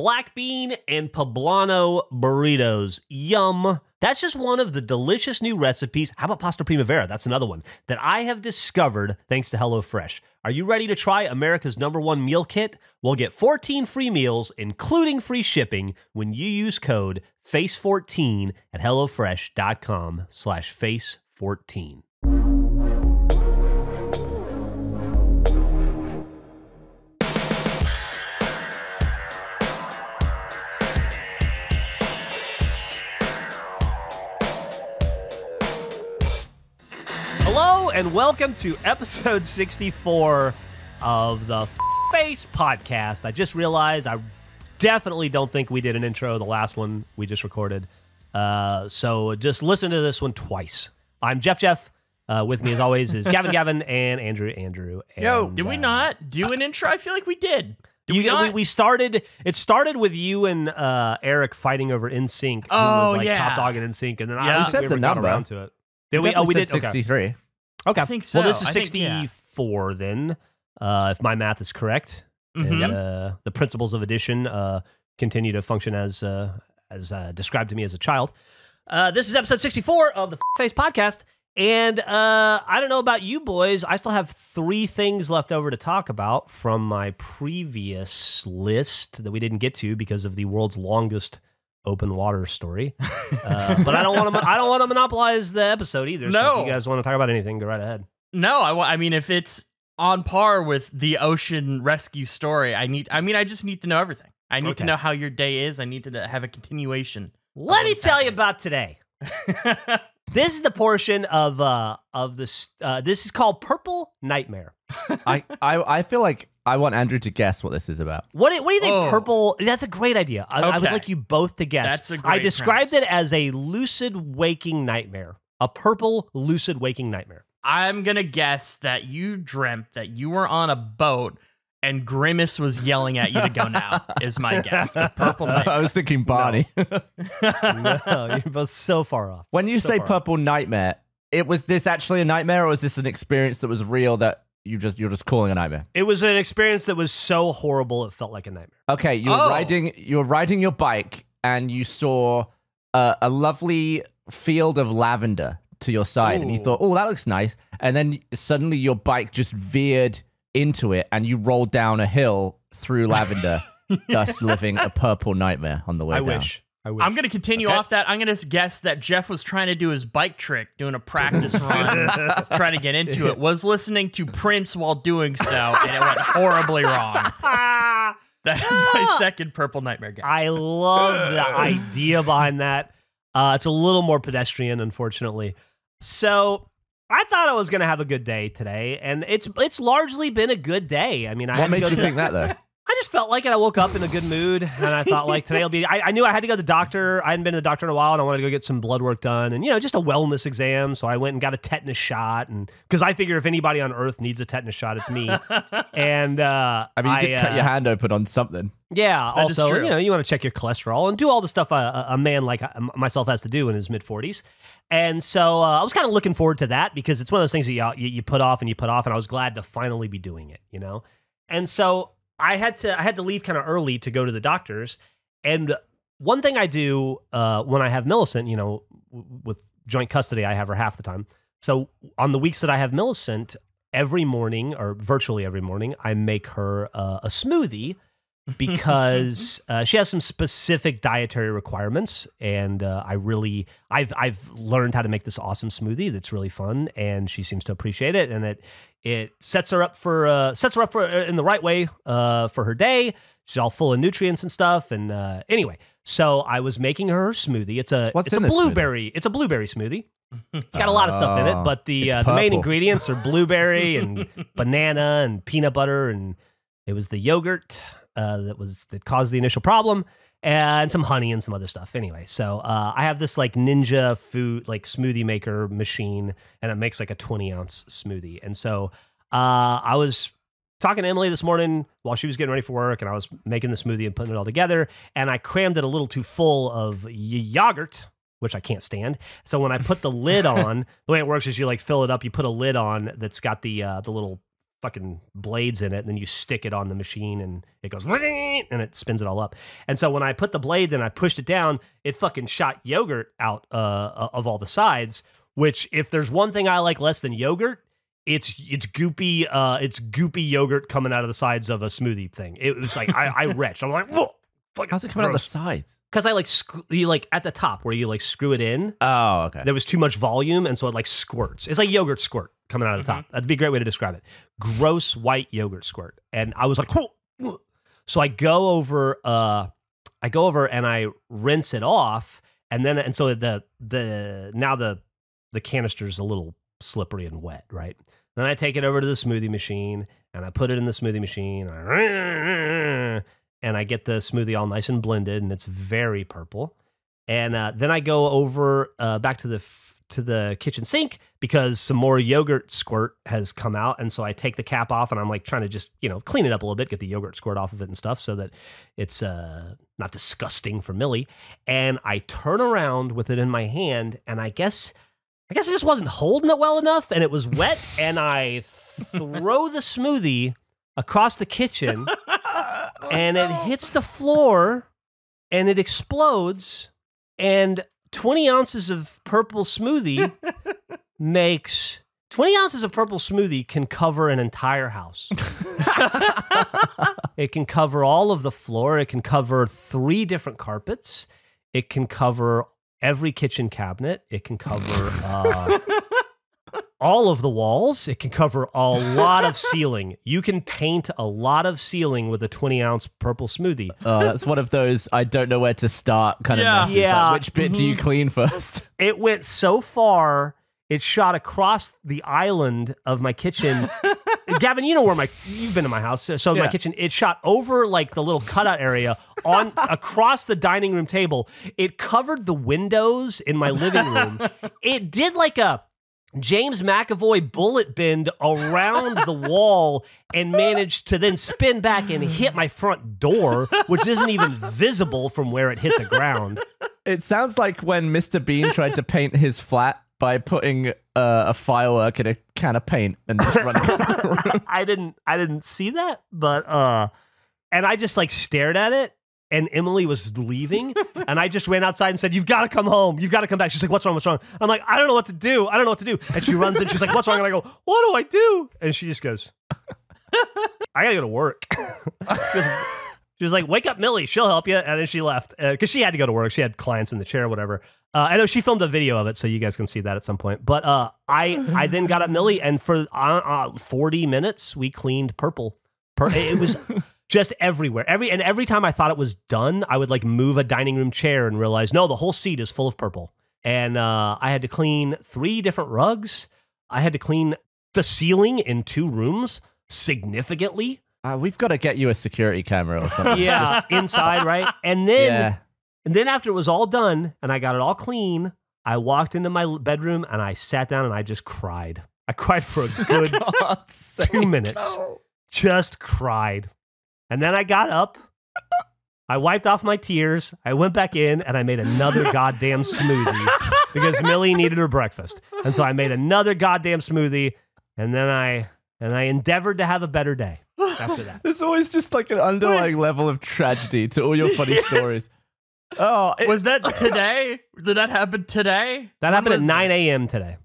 black bean and poblano burritos. Yum. That's just one of the delicious new recipes. How about pasta primavera? That's another one that I have discovered thanks to HelloFresh. Are you ready to try America's number one meal kit? We'll get 14 free meals, including free shipping, when you use code FACE14 at HelloFresh.com slash FACE14. And welcome to episode 64 of the Face Podcast. I just realized I definitely don't think we did an intro, the last one we just recorded. Uh, so just listen to this one twice. I'm Geoff Geoff. Uh, with me as always is Gavin Gavin and Andrew Andrew. And, Yo, did we uh, not do an intro? I feel like we did. Did you, we not? we, we started. It started with you and uh, Eric fighting over NSYNC. Oh, was like yeah. top dog NSYNC, and then Yeah. I We don't said think the number. around to it. Did we? Oh, we did. 63. Okay. I think so. Well, this is I think, yeah. 64 then, uh, if my math is correct. Mhm. And uh, the principles of addition uh, continue to function as uh, as uh, described to me as a child. Uh, this is episode 64 of the Face Podcast. And uh, I don't know about you boys. I still have three things left over to talk about from my previous list that we didn't get to because of the world's longest open water story. Uh, but I don't want to. I don't want to monopolize the episode either. So if No. you guys want to talk about anything, go right ahead. No, I, I mean, if it's on par with the ocean rescue story, I need. I mean, I just need to know everything. I need Okay. to know how your day is. I need to have a continuation. Let me tell you about today. This is the portion of uh of this. Uh, this is called Purple Nightmare. I, I, I feel like I want Andrew to guess what this is about. What do, what do you think? Oh. Purple. That's a great idea. I, I would like you both to guess. That's a I great I described premise. it as a lucid waking nightmare. A purple lucid waking nightmare. I'm gonna guess that you dreamt that you were on a boat and Grimace was yelling at you to go now. is my guess. The purple nightmare. I was thinking Barney. no, you're both so far off. when you So say far. purple nightmare, it was this actually a nightmare or was this an experience that was real that you just you're just calling a nightmare? It was an experience that was so horrible it felt like a nightmare. Okay, you were Oh. riding you were riding your bike and you saw uh, a lovely field of lavender to your side and you thought, "Oh, that looks nice." And then suddenly your bike just veered into it and you rolled down a hill through lavender, thus living a purple nightmare on the way I down. wish. I wish. I'm gonna continue Okay. off that. I'm gonna guess that Geoff was trying to do his bike trick, doing a practice run, trying to get into it. Was listening to Prince while doing so, and it went horribly wrong. That is my second purple nightmare guess. I love the idea behind that. Uh, it's a little more pedestrian, unfortunately. So I thought I was going to have a good day today, and it's it's largely been a good day. I mean, I What made you to- think that though? I just felt like it. I woke up in a good mood, and I thought like today will be. I, I knew I had to go to the doctor. I hadn't been to the doctor in a while, and I wanted to go get some blood work done, and you know, just a wellness exam. So I went and got a tetanus shot, and because I figure if anybody on earth needs a tetanus shot, it's me. and uh, I mean, you did cut uh, your hand open on something. yeah. That also, you know, you want to check your cholesterol and do all the stuff a, a, a man like uh, myself has to do in his mid forties. And so uh, I was kind of looking forward to that because it's one of those things that you you put off and you put off, and I was glad to finally be doing it. You know, and so I had to I had to leave kind of early to go to the doctors. And one thing I do uh, when I have Millicent, you know, w- with joint custody, I have her half the time. So on the weeks that I have Millicent, every morning or virtually every morning, I make her uh, a smoothie because uh, she has some specific dietary requirements, and uh, I really I've I've learned how to make this awesome smoothie that's really fun, and she seems to appreciate it, and it it sets her up for uh, sets her up for in the right way uh, for her day. She's all full of nutrients and stuff, and uh, anyway, so I was making her smoothie. It's a What's it's a this smoothie? blueberry. It's a blueberry smoothie. It's got a lot of stuff in it, Oh, but the uh, the main ingredients are blueberry and banana and peanut butter, and it was the yogurt uh, that was that caused the initial problem, and some honey and some other stuff. Anyway, so uh, I have this like Ninja Foodi like smoothie maker machine, and it makes like a twenty ounce smoothie. And so uh, I was talking to Emily this morning while she was getting ready for work, and I was making the smoothie and putting it all together, and I crammed it a little too full of yogurt. Which I can't stand. So when I put the lid on, the way it works is you like fill it up. You put a lid on that's got the uh, the little fucking blades in it, and then you stick it on the machine, and it goes and it spins it all up. And so when I put the blades and I pushed it down, it fucking shot yogurt out uh, of all the sides. Which, if there's one thing I like less than yogurt, it's it's goopy uh it's goopy yogurt coming out of the sides of a smoothie thing. It was like I, I retched. I'm like, whoa. How's it coming out the sides? Because I like sc- you like at the top where you like screw it in. Oh, okay. There was too much volume, and so it like squirts. It's like yogurt squirt coming out of the top. That'd be a great way to describe it. Gross white yogurt squirt. And I was like, so I go over, uh, I go over and I rinse it off, and then and so the the now the the canister's a little slippery and wet, right? Then I take it over to the smoothie machine and I put it in the smoothie machine and I get the smoothie all nice and blended and it's very purple. And uh, then I go over uh, back to the f- to the kitchen sink because some more yogurt squirt has come out, and so I take the cap off and I'm like trying to just you know clean it up a little bit, get the yogurt squirt off of it and stuff, so that it's uh, not disgusting for Millie. And I turn around with it in my hand, and I guess I guess I just wasn't holding it well enough, and it was wet, and I throw the smoothie across the kitchen, and it hits the floor, and it explodes, and 20 ounces of purple smoothie makes 20 ounces of purple smoothie can cover an entire house. it can cover all of the floor. It can cover three different carpets. It can cover every kitchen cabinet. It can cover uh, all of the walls. It can cover a lot of ceiling. You can paint a lot of ceiling with a 20 ounce purple smoothie. Oh, that's one of those I don't know where to start kind Yeah. of messes. Like, Yeah. which bit do you mm-hmm. clean first? It went so far, it shot across the island of my kitchen. Gavin, you know where my you've been to my house. So my kitchen, it shot over like the little cutout area on across the dining room table. It covered the windows in my living room. It did like a James McAvoy bullet bend around the wall and managed to then spin back and hit my front door, which isn't even visible from where it hit the ground. It sounds like when Mr. Bean tried to paint his flat by putting uh, a firework in a can of paint and just running. I didn't I didn't see that, but uh and I just like stared at it and Emily was leaving and I just ran outside and said, You've got to come home. You've got to come back. She's like, What's wrong? What's wrong? I'm like, I don't know what to do. I don't know what to do. And she runs in. She's like, What's wrong? And I go, What do I do? And she just goes, I gotta go to work. she was- like, "Wake up, Millie. She'll help you." And then she left because she had to go to work. She had clients in the chair, whatever. Uh, I know she filmed a video of it, so you guys can see that at some point. But uh, I I then got up Millie, and for uh, uh, forty minutes we cleaned purple. Pur- it was just everywhere. Every and every time I thought it was done, I would like move a dining room chair and realize no, the whole seat is full of purple. And uh, I had to clean three different rugs. I had to clean the ceiling in two rooms significantly. Uh, we've got to get you a security camera or something. Yeah, inside, right? And then yeah. and then after it was all done and I got it all clean, I walked into my bedroom and I sat down and I just cried. I cried for a good two minutes. Just cried. And then I got up. I wiped off my tears. I went back in and I made another goddamn smoothie because Millie needed her breakfast. And so I made another goddamn smoothie and then I and I endeavored to have a better day after that. There's always just like an underlying level of tragedy to all your funny Yes. stories. Oh, it, Was that today? Did that happen today? That When happened at 9 a.m. today.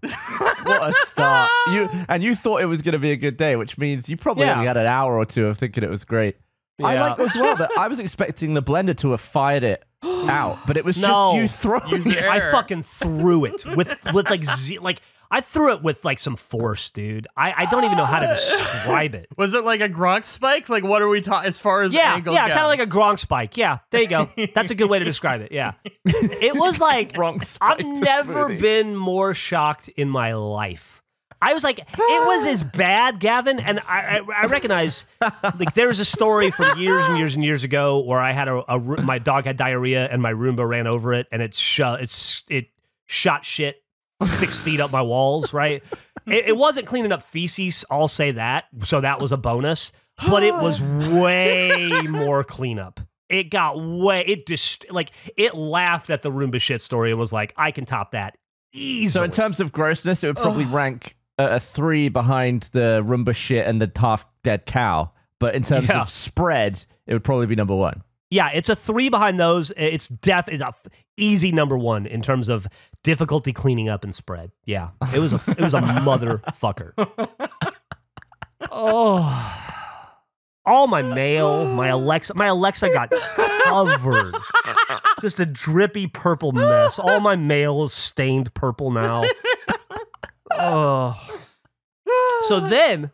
what a start! You and you thought it was going to be a good day, which means you probably Yeah. only had an hour or two of thinking it was great. I like as well that I was expecting the blender to have fired it out, but it was No. just you throwing it. it. I fucking threw it with with like z- like I threw it with like some force, dude. I, I don't even know how to describe it. Was it like a Gronk spike? Like, what are we talking as far as Yeah, angle yeah, kind of like a goes? Gronk spike. Yeah, there you go. That's a good way to describe it. Yeah, it was like Gronk spike I've never smoothie. been more shocked in my life. I was like, it was as bad, Gavin, and I, I, I recognize like there was a story from years and years and years ago where I had a, a my dog had diarrhea and my Roomba ran over it and it shut it's it shot shit six feet up my walls. Right, it, it wasn't cleaning up feces. I'll say that, so that was a bonus, but it was way more cleanup. It got way it just like it laughed at the Roomba shit story and was like, I can top that easily. So in terms of grossness, it would probably rank a, three behind the Roomba shit and the half dead cow. But in terms Yeah. of spread, it would probably be number one. Yeah, it's a three behind those. It's death it's a f- easy number one in terms of difficulty cleaning up and spread. Yeah, it was a it was a motherfucker. Oh, all my mail, my Alexa, my Alexa got covered. Just a drippy purple mess. All my mail is stained purple now. Oh. So then,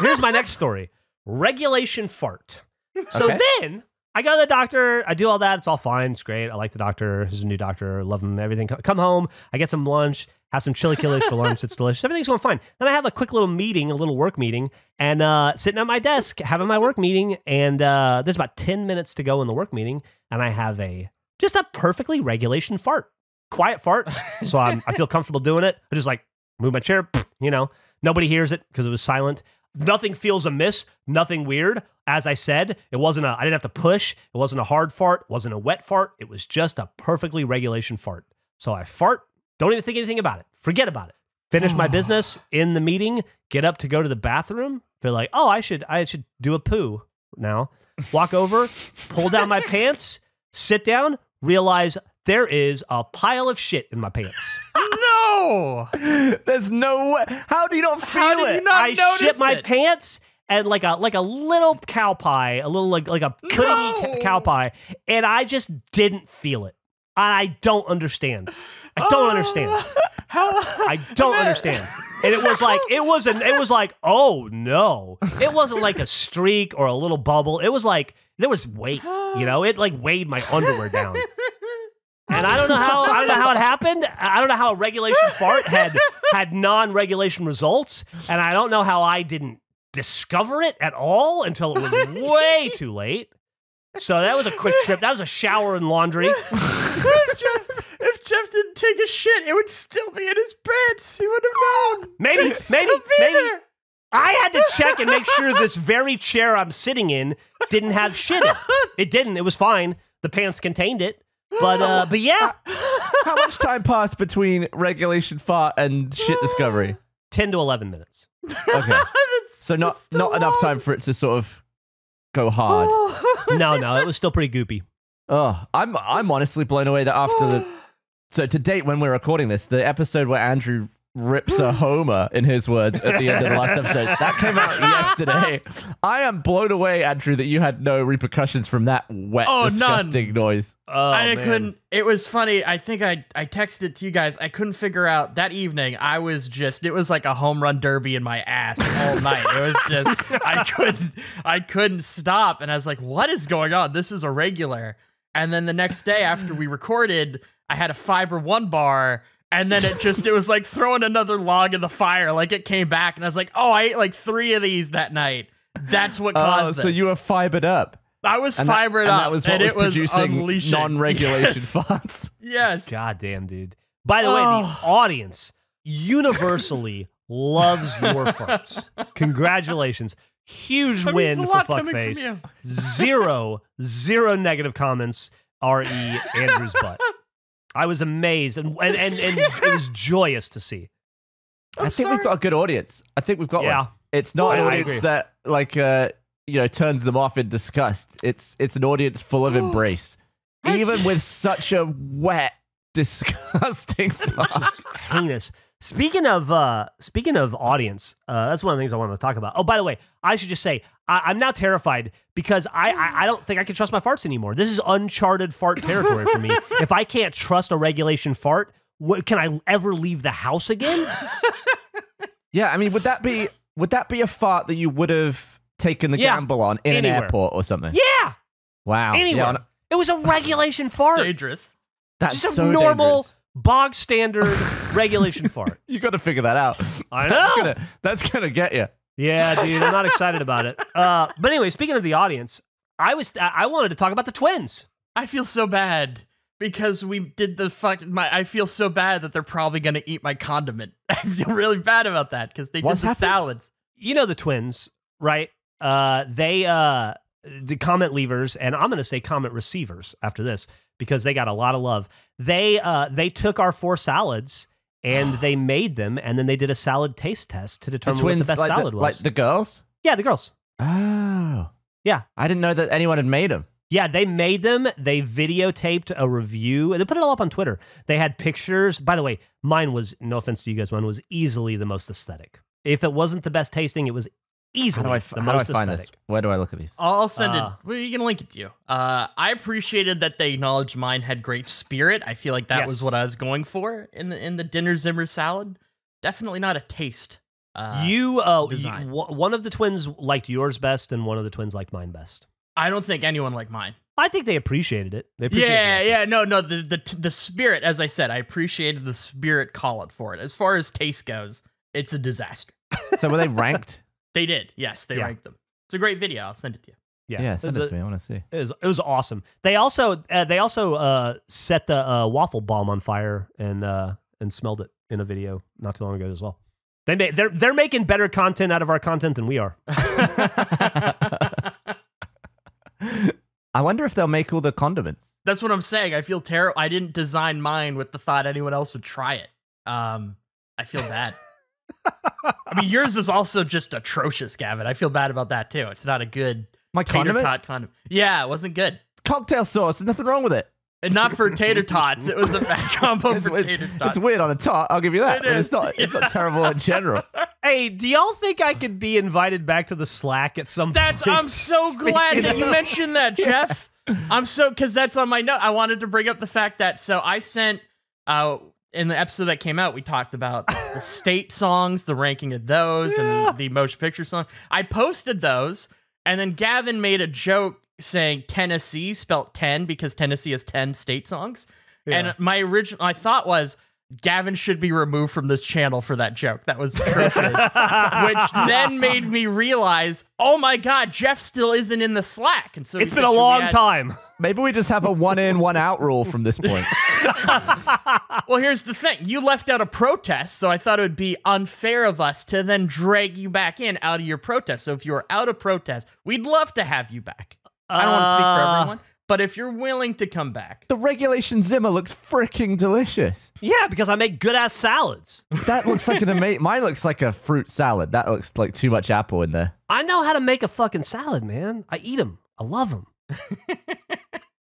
here's my next story: regulation fart. So Okay. then I go to the doctor. I do all that. It's all fine. It's great. I like the doctor. He's a new doctor. Love him. Everything. Come home. I get some lunch. Have some chilaquiles for lunch. It's delicious. Everything's going fine. Then I have a quick little meeting, a little work meeting, and uh, sitting at my desk having my work meeting. And uh, there's about ten minutes to go in the work meeting, and I have a just a perfectly regulation fart, quiet fart. so I'm, I feel comfortable doing it. I just like move my chair. You know, nobody hears it because it was silent. Nothing feels amiss. Nothing weird. As I said, it wasn't a. I didn't have to push. It wasn't a hard fart. Wasn't a wet fart. It was just a perfectly regulation fart. So I fart. Don't even think anything about it. Forget about it. Finish my ah. business in the meeting. Get up to go to the bathroom. Feel like, oh, I should. I should do a poo now. Walk over. pull down my pants. Sit down. Realize there is a pile of shit in my pants. no. There's no way. How do you not feel How did it? you not I notice shit my it? pants and like a like a little cow pie, a little like like a puddingy No. ca- cow pie, and I just didn't feel it. I don't understand. I don't understand. Oh! How? I don't understand. And it was like it was an it was like oh no. It wasn't like a streak or a little bubble. It was like there was weight. You know, it like weighed my underwear down. And I don't know how I don't know how it happened. I don't know how a regulation fart had had non-regulation results, and I don't know how I didn't discover it at all until it was way too late. So that was a quick trip. That was a shower and laundry. if, Geoff, if Geoff didn't take a shit, it would still be in his pants. He would have known. Maybe, It'd maybe, maybe. there. I had to check and make sure this very chair I'm sitting in didn't have shit in it. It didn't. It was fine. The pants contained it. But uh, but yeah, How much time passed between regulation fart and shit discovery? ten to eleven minutes. Okay. So not not enough time for it to sort of go hard. No, no, it was still pretty goopy. Oh, I'm I'm honestly blown away that after the so to date when we're recording this, the episode where Andrew rips a homer in his words at the end of the last episode that came out yesterday. I am blown away, Andrew, that you had no repercussions from that wet, Oh, none. disgusting noise. Oh, I man. couldn't. It was funny. I think I I texted it to you guys. I couldn't figure out that evening. I was just. It was like a home run derby in my ass all night. It was just. I couldn't. I couldn't stop, and I was like, "What is going on? This is irregular." And then the next day after we recorded, I had a fiber one bar. And then it just, it was like throwing another log in the fire. Like it came back, and I was like, oh, I ate like three of these that night. That's what Oh, caused so this. you were fibered up. I was And that- fibered and up. that was what and was it was producing unleashing. non-regulation Yes. farts. Yes. God damn, dude. By the way, Oh. the audience universally loves your farts. Congratulations. Huge That win for lot coming from Fuckface. Zero, zero negative comments. R.E. Andrew's butt. I was amazed and, and, and, and it was joyous to see. I I'm think we've got a good audience. I think we've got Yeah. one. It's not I- an audience that like uh you know turns them off in disgust. It's it's an audience full of embrace. Even with such a wet, disgusting fart. heinous. Speaking of uh speaking of audience, uh, that's one of the things I wanted to talk about. Oh, by the way, I should just say I, I'm now terrified because I, I I don't think I can trust my farts anymore. This is uncharted fart territory for me. if I can't trust a regulation fart, what, can I ever leave the house again? Yeah, I mean, would that be would that be a fart that you would have taken the Yeah, gamble on in anywhere. an airport or something? Yeah, Wow. anywhere. Yeah, it was a regulation fart. dangerous. that's Just a so normal, dangerous. Bog standard regulation fart. You got to figure that out. I That's know. gonna, that's gonna get you. Yeah, dude, I'm not excited about it. Uh, but anyway, speaking of the audience, I was I I wanted to talk about the twins. I feel so bad because we did the fuck. My I feel so bad that they're probably gonna eat my condiment. I feel really bad about that because they What's did the happened? salads. you know the twins, right? Uh, they uh, the comment leavers, and I'm going to say comment receivers after this because they got a lot of love. They uh, they took our four salads and they made them, and then they did a salad taste test to The determine twins, what the best like, salad the, was. like the girls. yeah, the girls. Oh, Yeah. I didn't know that anyone had made them. Yeah, they made them. They videotaped a review. They put it all up on Twitter. They had pictures. By the way, mine was no offense to you guys, mine was easily the most aesthetic. If it wasn't the best tasting, it was How easily do I, f- the how do I most find aesthetic. this? Where do I look at these? I'll I'll send Uh, it. Well, you can link it to you. Uh, I appreciated that they acknowledged mine had great spirit. I feel like that Yes. was what I was going for in the in the dinner Zimmer salad. Definitely not a taste. Uh, you, uh, you- w- one of the twins liked yours best, and one of the twins liked mine best. I don't think anyone liked mine. I think they appreciated it. They appreciated Yeah, it. yeah, no, no. The the the spirit, as I said, I appreciated the spirit call it for it. As far as taste goes, it's a disaster. So were they ranked? They did, yes, they Yeah. ranked them. It's a great video. I'll send it to you. yeah. yeah, send was it a- to me. I want to see. It was, it was awesome. They also uh, they also uh, set the uh, waffle bomb on fire and uh, and smelled it in a video not too long ago as well. They made they're they're making better content out of our content than we are. I wonder if they'll make all the condiments. That's what I'm saying. I feel terrible. I didn't design mine with the thought anyone else would try it. Um, I feel bad. I mean, yours is also just atrocious, Gavin. I feel bad about that too. It's not a good My tater condiment? tot condiment. Yeah, it wasn't good. Cocktail sauce. There's nothing wrong with it. And not for tater tots. It was a bad combo It's, for weird- tater tots. it's weird on a top. I'll give you that. It but it's is, not. It's not terrible in general. Hey, do y'all think I could be invited back to the Slack at some That's. point? I'm so Speaking glad that you of- mentioned that, Geoff. I'm so because that's on my note. I wanted to bring up the fact that so I sent uh in the episode that came out, we talked about the state songs, the ranking of those, and the, the motion picture song. I posted those, and then Gavin made a joke saying Tennessee spelt ten because Tennessee has ten state songs. Yeah. And my original, I thought was Gavin should be removed from this channel for that joke. That was which then made me realize, oh my god, Geoff still isn't in the Slack, and so It's been a "Should we long add-" time. Maybe we just have a one in, one out rule from this point. Well, here's the thing: you left out a protest, so I thought it would be unfair of us to then drag you back in out of your protest. So if you're out of protest, we'd love to have you back. I don't want to speak for Uh, everyone, but if you're willing to come back, the regulation Zimmer looks freaking delicious. Yeah, because I make good ass salads. That looks like an amazing. Mine looks like a fruit salad. That looks like too much apple in there. I know how to make a fucking salad, man. I eat them. I love them.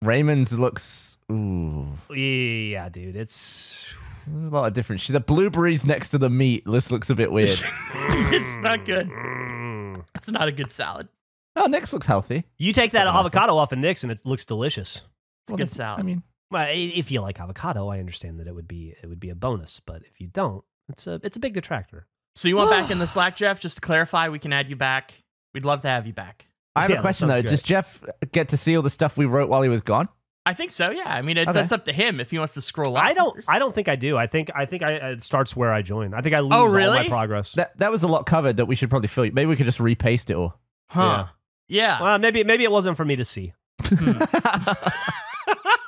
Raymond's looks. Ooh, Yeah, dude. It's there's a lot of different. shit. The blueberries next to the meat. This looks a bit weird. it's not good. It's not a good salad. oh, Nick's looks healthy. You take that Fucking awesome. avocado off of Nick's and it looks delicious. It's a good salad. I mean, Well, i- if you like avocado, I understand that it would be it would be a bonus, but if you don't, it's a it's a big detractor. so you want back in the Slack, Geoff? Just to clarify, we can add you back. We'd love to have you back. I have Yeah, a question though. great. Does Geoff get to see all the stuff we wrote while he was gone? I think so. Yeah. I mean, it, Okay. that's up to him if he wants to scroll up. I don't I don't think I do. I think I think I it starts where I join. I think I lose Oh, all my progress. That that was a lot covered that we should probably fill. Maybe we could just repaste it all. Huh. Yeah. well, maybe maybe it wasn't for me to see.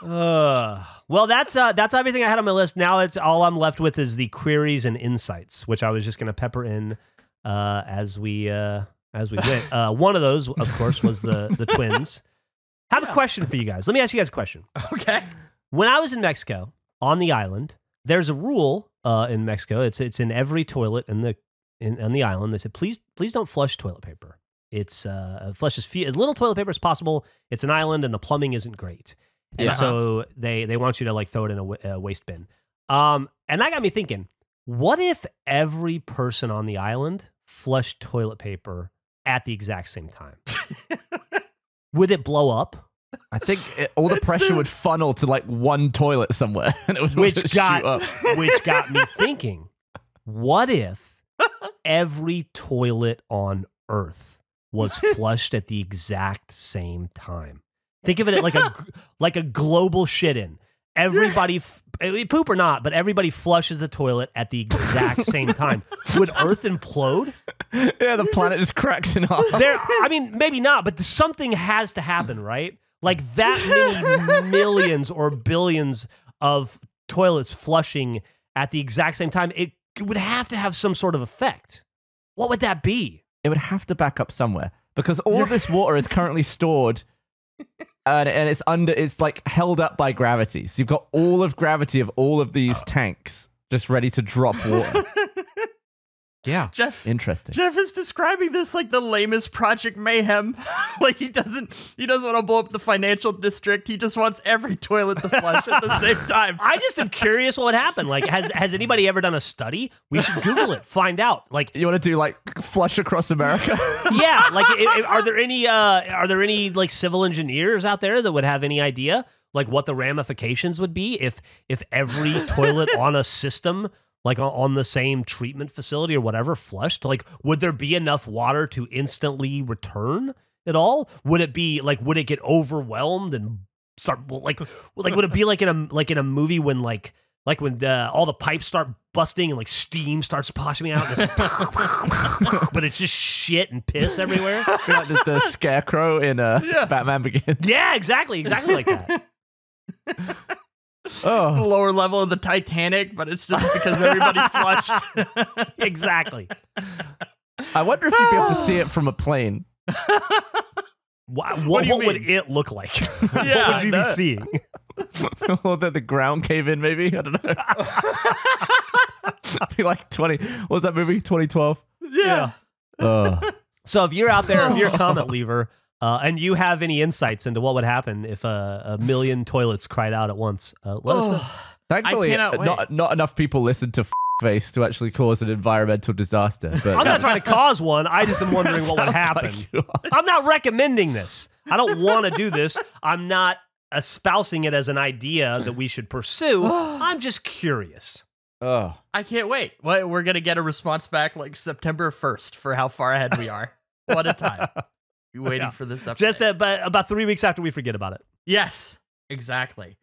Uh, well, that's uh, that's everything I had on my list. Now it's all I'm left with is the queries and insights, which I was just going to pepper in uh, as we uh, as we went. Uh, one of those, of course, was the the twins. Have a question for you guys. Let me ask you guys a question. okay. When I was in Mexico on the island, there's a rule uh, in Mexico. It's it's in every toilet in the in on the island. They said please please don't flush toilet paper. It's uh, flush as, few, as little toilet paper as possible. It's an island and the plumbing isn't great, and Yeah. so they they want you to like throw it in a, a waste bin. Um, and that got me thinking: what if every person on the island flushed toilet paper at the exact same time? Would it blow up? I think it, all the It's pressure the- would funnel to like one toilet somewhere, and it would which got shoot up. which got me thinking what if every toilet on earth was flushed at the exact same time think of it like a like a global shit in everybody f- eh, poop or not but everybody flushes the toilet at the exact same time. Would earth implode? Yeah, the planet just cracks in half. there i mean maybe not but something has to happen right? Like that many millions or billions of toilets flushing at the exact same time it would have to have some sort of effect. What would that be? It would have to back up somewhere because all this water is currently stored. And, and it's under it's like held up by gravity. So you've got all of gravity of all of these oh. tanks just ready to drop water. yeah, Geoff interesting. Geoff is describing this like the lamest Project Mayhem. like he doesn't he doesn't want to blow up the financial district. He just wants every toilet to flush at the same time. I just am curious what would happen. Like, has has anybody ever done a study? We should Google it, find out. Like, You want to do like flush across America? yeah, like, i- i- are there any uh, are there any like civil engineers out there that would have any idea like what the ramifications would be if if every toilet on a system like on, the same treatment facility or whatever flushed? Like, would there be enough water to instantly return at all? Would it be like would it get overwhelmed and start like like would it be like in a like in a movie when like like when uh, all the pipes start busting and like steam starts pushing out, and it's but it's just shit and piss everywhere. Like the, the scarecrow in uh, Yeah. Batman Begins. Yeah, exactly, exactly like that. the Oh, lower level of the Titanic, but it's just because everybody flushed. Exactly. I wonder if you'd be able to see it from a plane. What, what, do what, would it look like? Yeah, what would you be know. seeing? or that the ground cave in, maybe. I don't know. I'd be like twenty. What was that movie? Twenty twelve. yeah. Oh, So if you're out there, if you're a comment leaver, uh, and you have any insights into what would happen if a, a million toilets cried out at once, uh, let us know. thankfully, cannot not not enough people listen to face to actually cause an environmental disaster. But I'm not trying to cause one. I just am wondering what would happen. like. I'm not recommending this. I don't want to do this. I'm not espousing it as an idea that we should pursue. I'm just curious. Oh, I can't wait. What, we're gonna get a response back like September first for how far ahead we are. what a time! Be waiting Yeah. for this update. Just about, about three weeks after we forget about it. yes, exactly.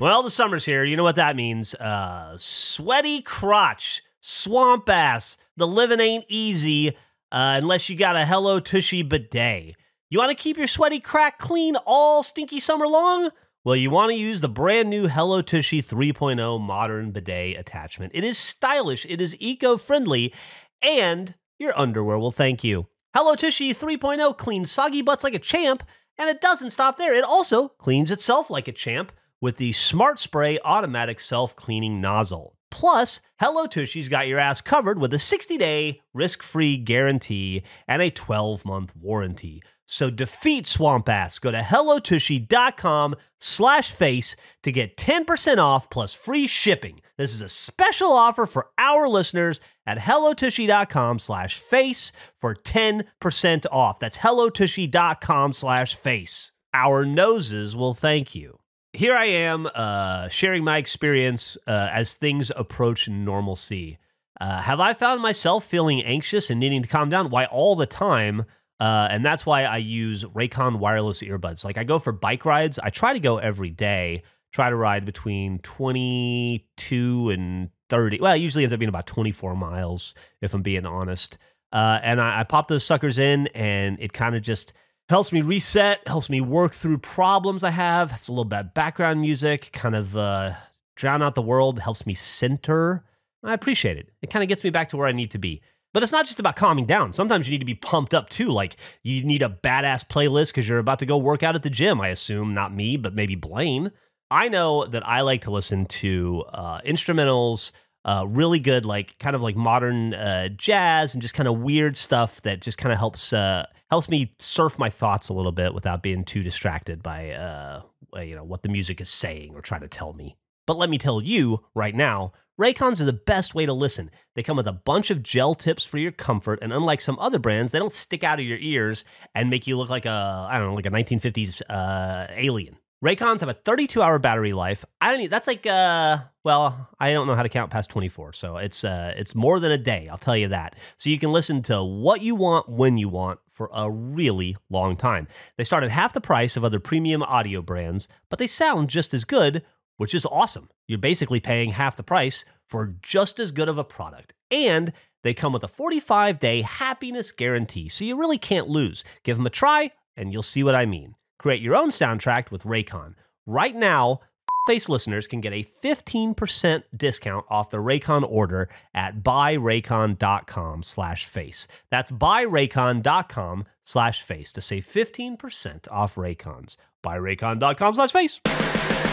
Well, the summer's here. You know what that means. Uh, sweaty crotch, swamp ass. The living ain't easy uh, unless you got a Hello Tushy bidet. You want to keep your sweaty crack clean all stinky summer long? Well, you want to use the brand new Hello Tushy 3.0 modern bidet attachment. It is stylish, it is eco friendly, and your underwear will thank you. Hello Tushy 3.0 cleans soggy butts like a champ, and it doesn't stop there. It also cleans itself like a champ with the Smart Spray automatic self cleaning nozzle. Plus, Hello Tushy's got your ass covered with a 60 day risk free guarantee and a 12 month warranty. So defeat Swamp Ass. Go to hellotushy.com slash face to get 10% off plus free shipping. This is a special offer for our listeners at hellotushy.com slash face for 10% off. That's hellotushy.com slash face. Our noses will thank you here I am uh, sharing my experience uh, as things approach normalcy. Uh, have I found myself feeling anxious and needing to calm down? Why, all the time. Uh, and that's why I use Raycon wireless earbuds. Like I go for bike rides. I try to go every day. Try to ride between 22 and 30. Well, it usually ends up being about 24 miles, if I'm being honest. Uh, and I, I pop those suckers in, and it kind of just helps me reset, helps me work through problems I have. It's a little bit background music, kind of uh, drown out the world, helps me center. I appreciate it. It kind of gets me back to where I need to be. But it's not just about calming down. Sometimes you need to be pumped up too. Like you need a badass playlist because you're about to go work out at the gym. I assume not me, but maybe Blaine. I know that I like to listen to uh, instrumentals, uh, really good, like kind of like modern uh, jazz and just kind of weird stuff that just kind of helps uh, helps me surf my thoughts a little bit without being too distracted by uh, you know what the music is saying or trying to tell me. But let me tell you right now, Raycons are the best way to listen. They come with a bunch of gel tips for your comfort, and unlike some other brands, they don't stick out of your ears and make you look like a I don't know, like a 1950s uh, alien. Raycons have a 32 hour battery life. I don't need that's like uh well, I don't know how to count past 24. So it's uh it's more than a day, I'll tell you that. So you can listen to what you want when you want for a really long time. They start at half the price of other premium audio brands, but they sound just as good, which is awesome. You're basically paying half the price for just as good of a product. And they come with a 45 day happiness guarantee, so you really can't lose. Give them a try, and you'll see what I mean. Create your own soundtrack with Raycon. Right now, Face listeners can get a 15% discount off the Raycon order at buyraycon.com slash face. That's buyraycon.com slash face to save 15% off Raycons. Buyraycon.com slash face.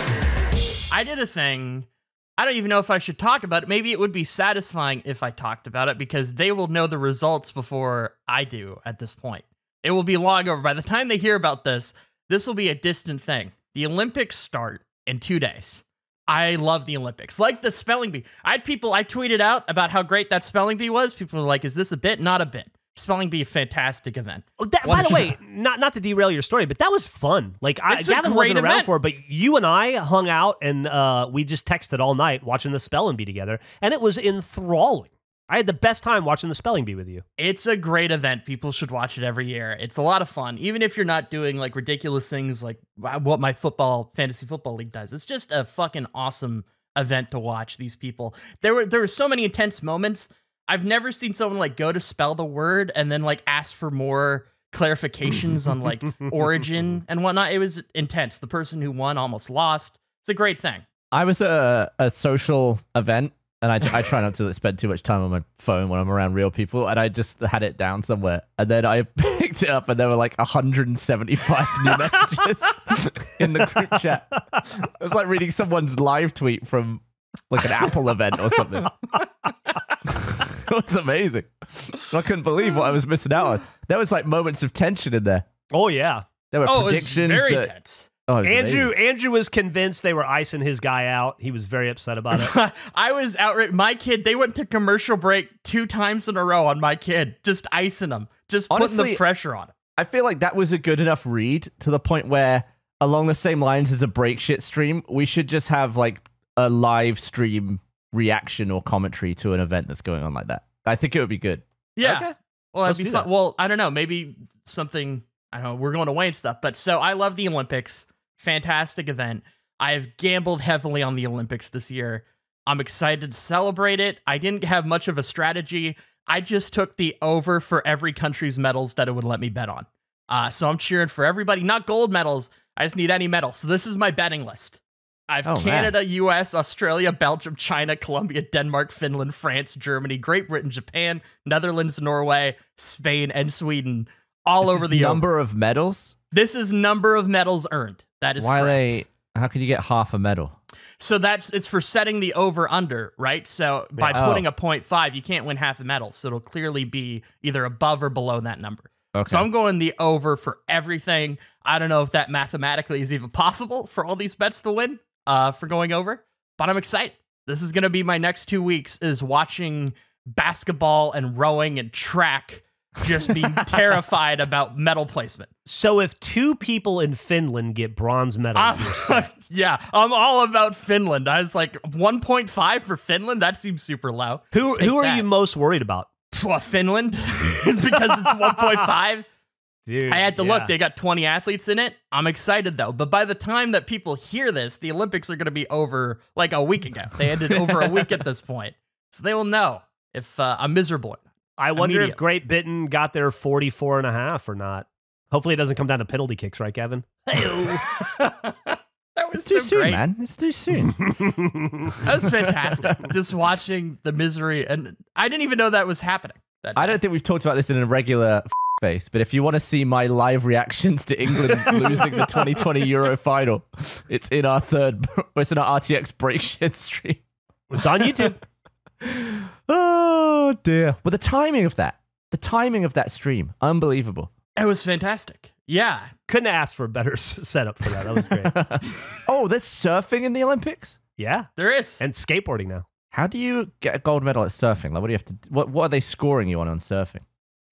I did a thing. I don't even know if I should talk about it. Maybe it would be satisfying if I talked about it because they will know the results before I do at this point. It will be long over. By the time they hear about this, this will be a distant thing. The Olympics start in two days. I love the Olympics. Like the spelling bee. I had people, I tweeted out about how great that spelling bee was. People were like, is this a bit? Not a bit. Spelling bee, a fantastic event. Oh, that, by the way, not not to derail your story, but that was fun. Like I, It's Gavin wasn't around for it, but you and I hung out and uh, we just texted all night watching the spelling bee together, and it was enthralling. I had the best time watching the spelling bee with you. It's a great event. People should watch it every year. It's a lot of fun, even if you're not doing like ridiculous things like what my football fantasy football league does. It's just a fucking awesome event to watch. These people. There were there were so many intense moments. I've never seen someone like go to spell the word and then like ask for more clarifications on like origin and whatnot. It was intense. The person who won almost lost. It's a great thing. I was at a, a social event, and I, I try not to spend too much time on my phone when I'm around real people, and I just had it down somewhere. And then I picked it up, and there were like 175 new messages in the group chat. It was like reading someone's live tweet from like an Apple event or something. it was amazing. I couldn't believe what I was missing out on. There was like moments of tension in there. Oh yeah, There were Oh, it was predictions. very that, tense. oh, it was Andrew amazing. Andrew was convinced they were icing his guy out. He was very upset about it. I was outright. My kid, they went to commercial break two times in a row on my kid, just icing him, just putting the pressure on him. I feel like that was a good enough read to the point where, along the same lines as a break shit stream, we should just have like a live stream reaction or commentary to an event that's going on like that. I think it would be good. Yeah. Okay. Well, Let's that'd be do fun. that. Well, I don't know. Maybe something. I don't know. We're going away and stuff. But so I love the Olympics. Fantastic event. I have gambled heavily on the Olympics this year. I'm excited to celebrate it. I didn't have much of a strategy. I just took the over for every country's medals that it would let me bet on. Uh, so I'm cheering for everybody, not gold medals. I just need any medal. So this is my betting list. I have Oh, man. Canada, US, Australia, Belgium, China, Colombia, Denmark, Finland, France, Germany, Great Britain, Japan, Netherlands, Norway, Spain, and Sweden all This over the number of medals. This is number of medals earned. That is Why correct. they? How can you get half a medal? So that's it's for setting the over under, right? So by Yeah. putting Oh. a point five, you can't win half a medal. So it'll clearly be either above or below that number. Okay. So I'm going the over for everything. I don't know if that mathematically is even possible for all these bets to win uh, for going over, but I'm excited. This is going to be my next two weeks is watching basketball and rowing and track just be terrified about medal placement. so if two people in Finland get bronze medals, yeah, I'm all about Finland. I was like 1.5 for Finland. That seems super low. who who are that. you most worried about? Finland because it's 1.5. Dude, I had to yeah. look. They got 20 athletes in it. I'm excited though. But by the time that people hear this, the Olympics are going to be over like a week ago. They ended over a week at this point. So they will know if uh, I'm miserable. I wonder if Great Britain got their 44 and a half or not. Hopefully it doesn't come down to penalty kicks, right, Gavin? that was it's too so soon, great. man. It's too soon. That was fantastic. Just watching the misery, and I didn't even know that was happening. That I don't think we've talked about this in a regular face, but if you want to see my live reactions to England losing the 2020 Euro final, it's in our third, it's in our RTX break shit stream. it's on YouTube. Oh dear. But the timing of that, the timing of that stream, unbelievable. It was fantastic. Yeah. Couldn't ask for a better setup for that. That was great. Oh, there's surfing in the Olympics. yeah. There is. And skateboarding now. How do you get a gold medal at surfing? Like, what do you have to? What What are they scoring you on on surfing?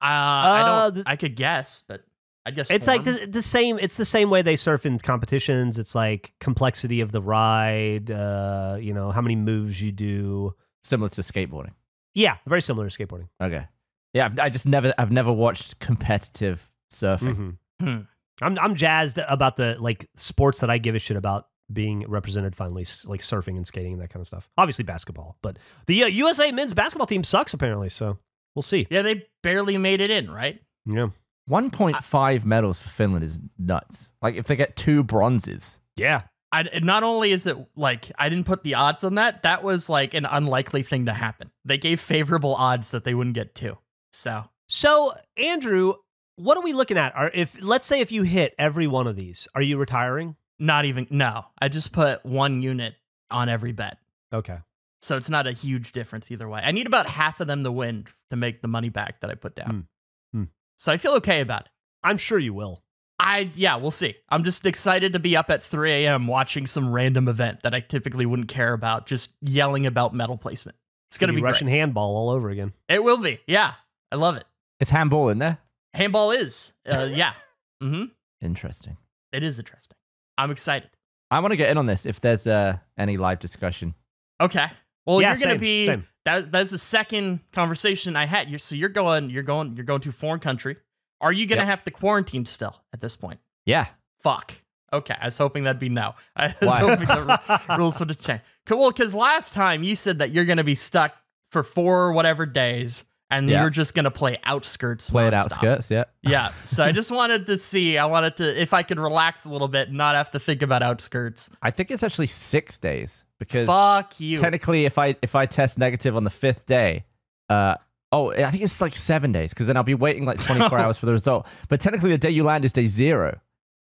Uh, I Uh, don't. th- I could guess, but I guess It's like the, the same. It's the same way they surf in competitions. It's like complexity of the ride. Uh, you know how many moves you do. Similar to skateboarding. Yeah, very similar to skateboarding. Okay. Yeah, I've, I just never, I've never watched competitive surfing. Mhm. Hmm. I'm I'm jazzed about the like sports that I give a shit about being represented finally, like surfing and skating and that kind of stuff. Obviously basketball, but the uh, USA men's basketball team sucks apparently. So we'll see. Yeah, they barely made it in, right? Yeah, 1.5 medals for Finland is nuts. Like, if they get two bronzes, yeah. I not only is it like I didn't put the odds on that, that was like an unlikely thing to happen. They gave favorable odds that they wouldn't get two. So So, Andrew, what are we looking at? Are if let's say if you hit every one of these, are you retiring? not even no. I just put one unit on every bet. Okay. So it's not a huge difference either way. I need about half of them to win to make the money back that I put down. Hmm. Hmm. So I feel okay about it. I'm sure you will. I yeah, we'll see. I'm just excited to be up at 3 a.m. watching some random event that I typically wouldn't care about, just yelling about medal placement. It's gonna, be, be, Russian Great. handball all over again. It will be. Yeah, I love it. it. Is handball in there? Handball is. Uh, yeah. hmm Interesting. It is interesting. I'm excited. I want to get in on this if there's uh, any live discussion. Okay. Well, Yeah, you're gonna be. same. That's that's the second conversation I had. You're, so you're going. You're going. You're going to a foreign country. Are you gonna Yep. have to quarantine still at this point? Yeah. Fuck. Okay, I was hoping that'd be no. I was Why? hoping the rules would have changed. Well, because last time you said that you're going to be stuck for four whatever days, and Yeah. you're just going to play outskirts. Play it outskirts. Yeah. Yeah. So I just wanted to see. I wanted to if I could relax a little bit, and not have to think about outskirts. I think it's actually six days because Fuck you. technically, if I if I test negative on the fifth day, uh, oh, I think it's like seven days because then I'll be waiting like 24 hours for the result. But technically, the day you land is day zero.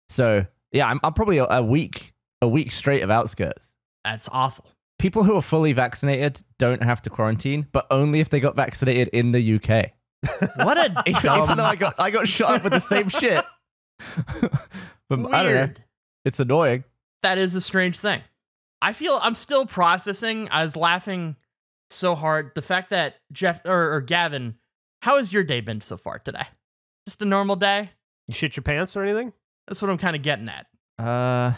So yeah, I'm, I'm probably a, a week a week straight of outskirts. That's awful. People who are fully vaccinated don't have to quarantine, but only if they got vaccinated in the UK. What a Even, dumb, even though I got I got shot up with the same shit. but weird. I don't know. It's annoying. that is a strange thing. I feel I'm still processing. I was laughing so hard. The fact that Geoff or, or Gavin, how has your day been so far today? Just a normal day? You shit your pants or anything? That's what I'm kind of getting at. Uh,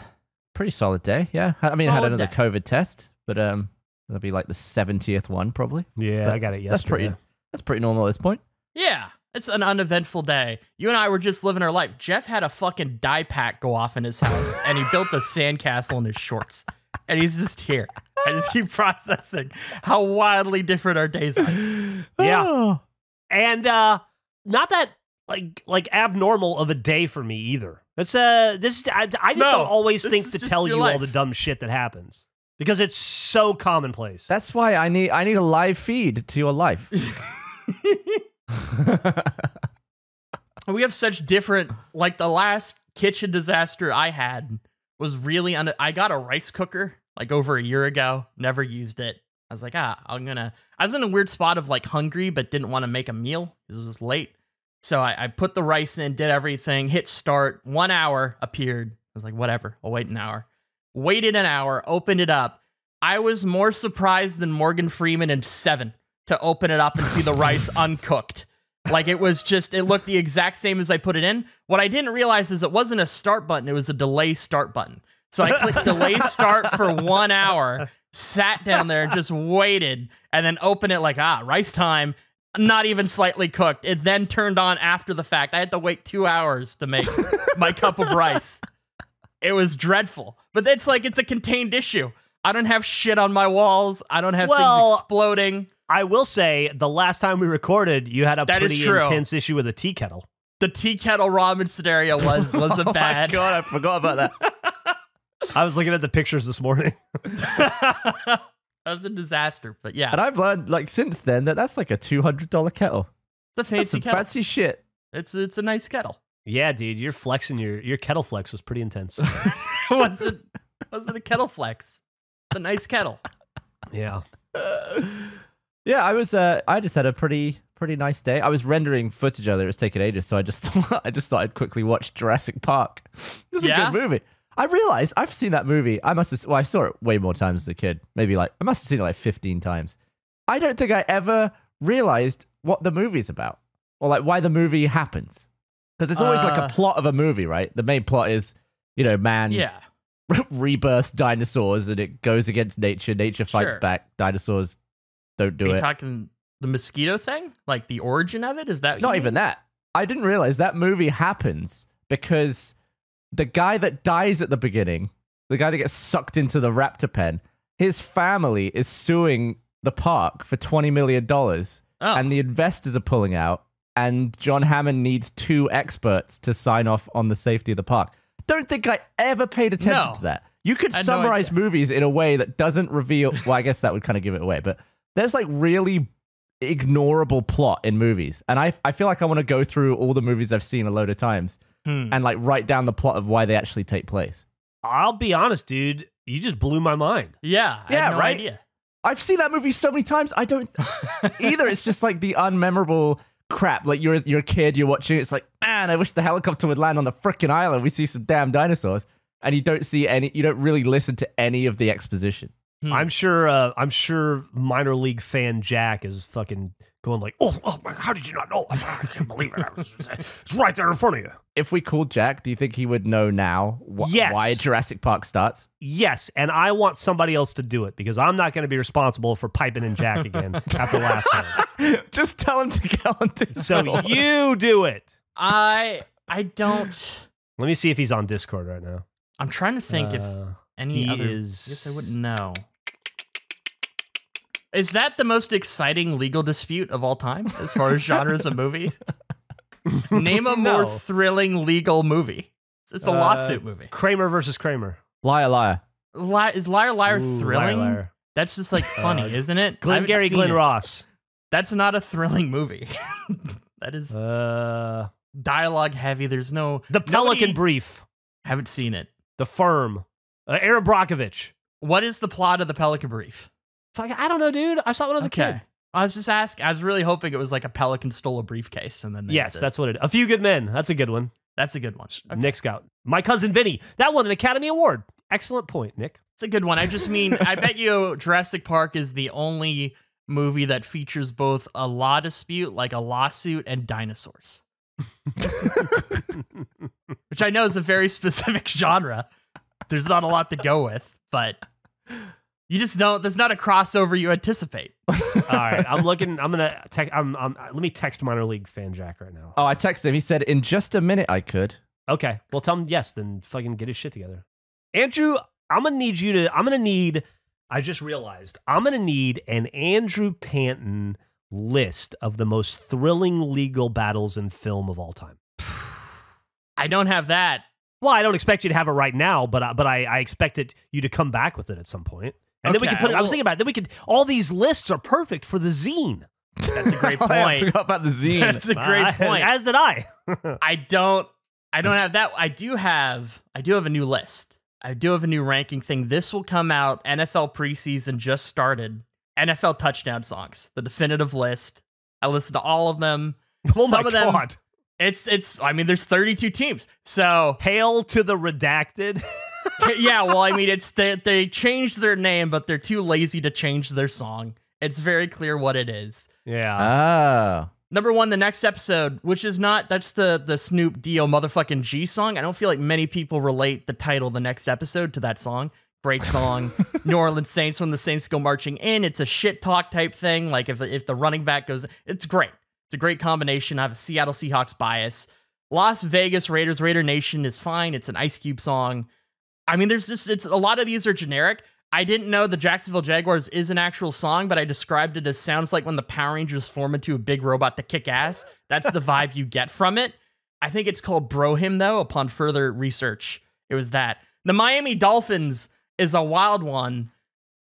pretty solid day. Yeah, I mean, I had another day. COVID test, but um, that'll be like the seventieth one probably. Yeah, That- I got it yesterday. That's pretty. That's pretty normal at this point. Yeah, it's an uneventful day. You and I were just living our life. Geoff had a fucking die pack go off in his house, and he built a sandcastle in his shorts. And he's just here. I just keep processing how wildly different our days are. Yeah. Oh. and uh not that like like abnormal of a day for me either. It's uh this I, I just No, don't always think to tell your you all the dumb shit that happens because it's so commonplace. That's why I need I need a live feed to your life. we have such different like the last kitchen disaster i had was really un- i got a rice cooker like over a year ago never used it i was like ah i'm gonna i was in a weird spot of like hungry but didn't want to make a meal because it was late so I, I put the rice in did everything hit start one hour appeared i was like whatever i'll wait an hour waited an hour opened it up i was more surprised than morgan freeman in seven to open it up and see the rice uncooked like it was just, it looked the exact same as I put it in. What I didn't realize is it wasn't a start button, it was a delay start button. So I clicked delay start for one hour, sat down there and just waited, and then opened it like, ah, rice time. Not even slightly cooked. It then turned on after the fact. I had to wait two hours to make my cup of rice. It was dreadful. But it's like, it's a contained issue. I don't have shit on my walls. I don't have Well, things exploding. I will say the last time we recorded, you had a That pretty intense issue with a tea kettle. The tea kettle ramen scenario was wasn't oh bad. my god, I forgot about that. I was looking at the pictures this morning. that was a disaster. But yeah, and I've learned like since then that that's like a two hundred dollar kettle. it's a fancy kettle. fancy shit. It's it's a nice kettle. Yeah, dude, your flexing your your kettle flex was pretty intense. was it was it a kettle flex? It's a nice kettle. yeah. yeah, I was. Uh, I just had a pretty pretty nice day. I was rendering footage earlier. It was taking ages, so I just I just thought I'd quickly watch Jurassic Park. It was a good movie. I realized I've seen that movie. I must have. Well, I saw it way more times as a kid. Maybe like I must have seen it like fifteen times. I don't think I ever realized what the movie's about or like why the movie happens. Because it's always like a Uh. plot of a movie, right? The main plot is, you know, man Yeah. rebirths dinosaurs and it goes against nature. Nature fights Sure. back. Dinosaurs don't do Are you it. talking the mosquito thing? Like the origin of it? Is that Not even mean? that. I didn't realize that movie happens because the guy that dies at the beginning, the guy that gets sucked into the raptor pen, his family is suing the park for twenty million dollars, and the investors are pulling out and John Hammond needs two experts to sign off on the safety of the park. Don't think I ever paid attention No. to that. You could I had no summarize movies in a way that doesn't reveal. Well, I guess that would kind of give it away, but there's like really ignorable plot in movies, and I I feel like I want to go through all the movies I've seen a load of times Hmm. and like write down the plot of why they actually take place. I'll be honest, dude. You just blew my mind. Yeah. I Yeah, had no right? idea. I've seen that movie so many times. I don't either. It's just like the unmemorable crap. Like you're you're a kid, you're watching. It's like, man, I wish the helicopter would land on the freaking island. We see some damn dinosaurs, and you don't see any. You don't really listen to any of the exposition. Hmm. I'm sure. Uh, I'm sure. Minor league fan Jack is fucking going like, "Oh, oh my, how did you not know? I can't believe it. It's right there in front of you." If we called Jack, do you think he would know now wh- Yes. why Jurassic Park starts? Yes, and I want somebody else to do it because I'm not going to be responsible for piping in Jack again after last time. Just tell him to go on Discord. So you do it. I I don't. Let me see if he's on Discord right now. I'm trying to think if Uh, any he other. is- I I wouldn't know. Is that the most exciting legal dispute of all time as far as genres of movies? Name a more No. thrilling legal movie. It's a Uh, lawsuit movie. Kramer versus Kramer. liar, liar. Li- is Liar Liar Ooh, thrilling? liar, liar. That's just like funny, Uh, isn't it? Glengarry, seen Glen it. Ross. That's not a thrilling movie. that is Uh, dialogue heavy. There's no the Pelican nobody- Brief. Haven't seen it. The Firm. Uh, Erin Brockovich. What is the plot of the Pelican Brief? Fuck, I don't know, dude. I saw it when I was a kid. I was just asking. I was really hoping it was like a pelican stole a briefcase, and then Yes, that's what it. A Few Good Men. That's a good one. that's a good one. Okay. Nick Scout. My cousin Vinny. That won an Academy Award. Excellent point, Nick. It's a good one. I just mean, I bet you Jurassic Park is the only movie that features both a law dispute, like a lawsuit, and dinosaurs, which I know is a very specific genre. There's not a lot to go with, but you just don't. There's not a crossover you anticipate. All right, I'm looking. I'm gonna. Te- I'm, I'm. Let me text minor league fan Jack right now. Oh, I texted him. He said, in just a minute I could. Okay, well tell him yes. Then fucking get his shit together. Andrew, I'm gonna need you to. I'm gonna need. I just realized I'm gonna need an Andrew Panton list of the most thrilling legal battles in film of all time. I don't have that. Well, I don't expect you to have it right now, but I, but I, I expect it you to come back with it at some point, and then we Okay, can put. it I was thinking about it, then we could. All these lists are perfect for the zine. That's a great yeah, I point. forgot about the zine. That's a great point. As did I. I don't I don't have that. I do have I do have a new list. I do have a new ranking thing. This will come out NFL preseason just started. NFL touchdown songs, the definitive list. I listened to all of them. oh my Some of them- god! It's it's I mean there's 32 teams. So, Hail to the redacted. yeah, well I mean it's they they changed their name but they're too lazy to change their song. It's very clear what it is. yeah. Oh. Number one, the next episode, which is not that's the the Snoop Dio motherfucking G song. I don't feel like many people relate the title the next episode to that song. Great song. New Orleans Saints when the Saints go marching in. It's a shit talk type thing. Like if if the running back goes, it's great. A great combination. I have a Seattle Seahawks bias. Las Vegas Raiders Raider Nation is fine. It's an Ice Cube song. I mean, there's just it's a lot of these are generic. I didn't know the Jacksonville Jaguars is an actual song, but I described it as sounds like when the Power Rangers form into a big robot to kick ass. That's the vibe you get from it. I think it's called Bro Hymn, though, upon further research. It was that. The Miami Dolphins is a wild one.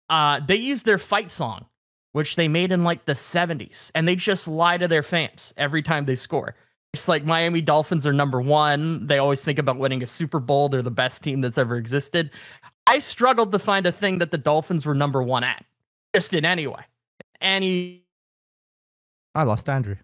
Uh, they use their fight song, which they made in like the 70s, and they just lie to their fans every time they score. It's like Miami Dolphins are number one. They always think about winning a Super Bowl. They're the best team that's ever existed. I struggled to find a thing that the Dolphins were number one at, just in any way. Any I lost Andrew.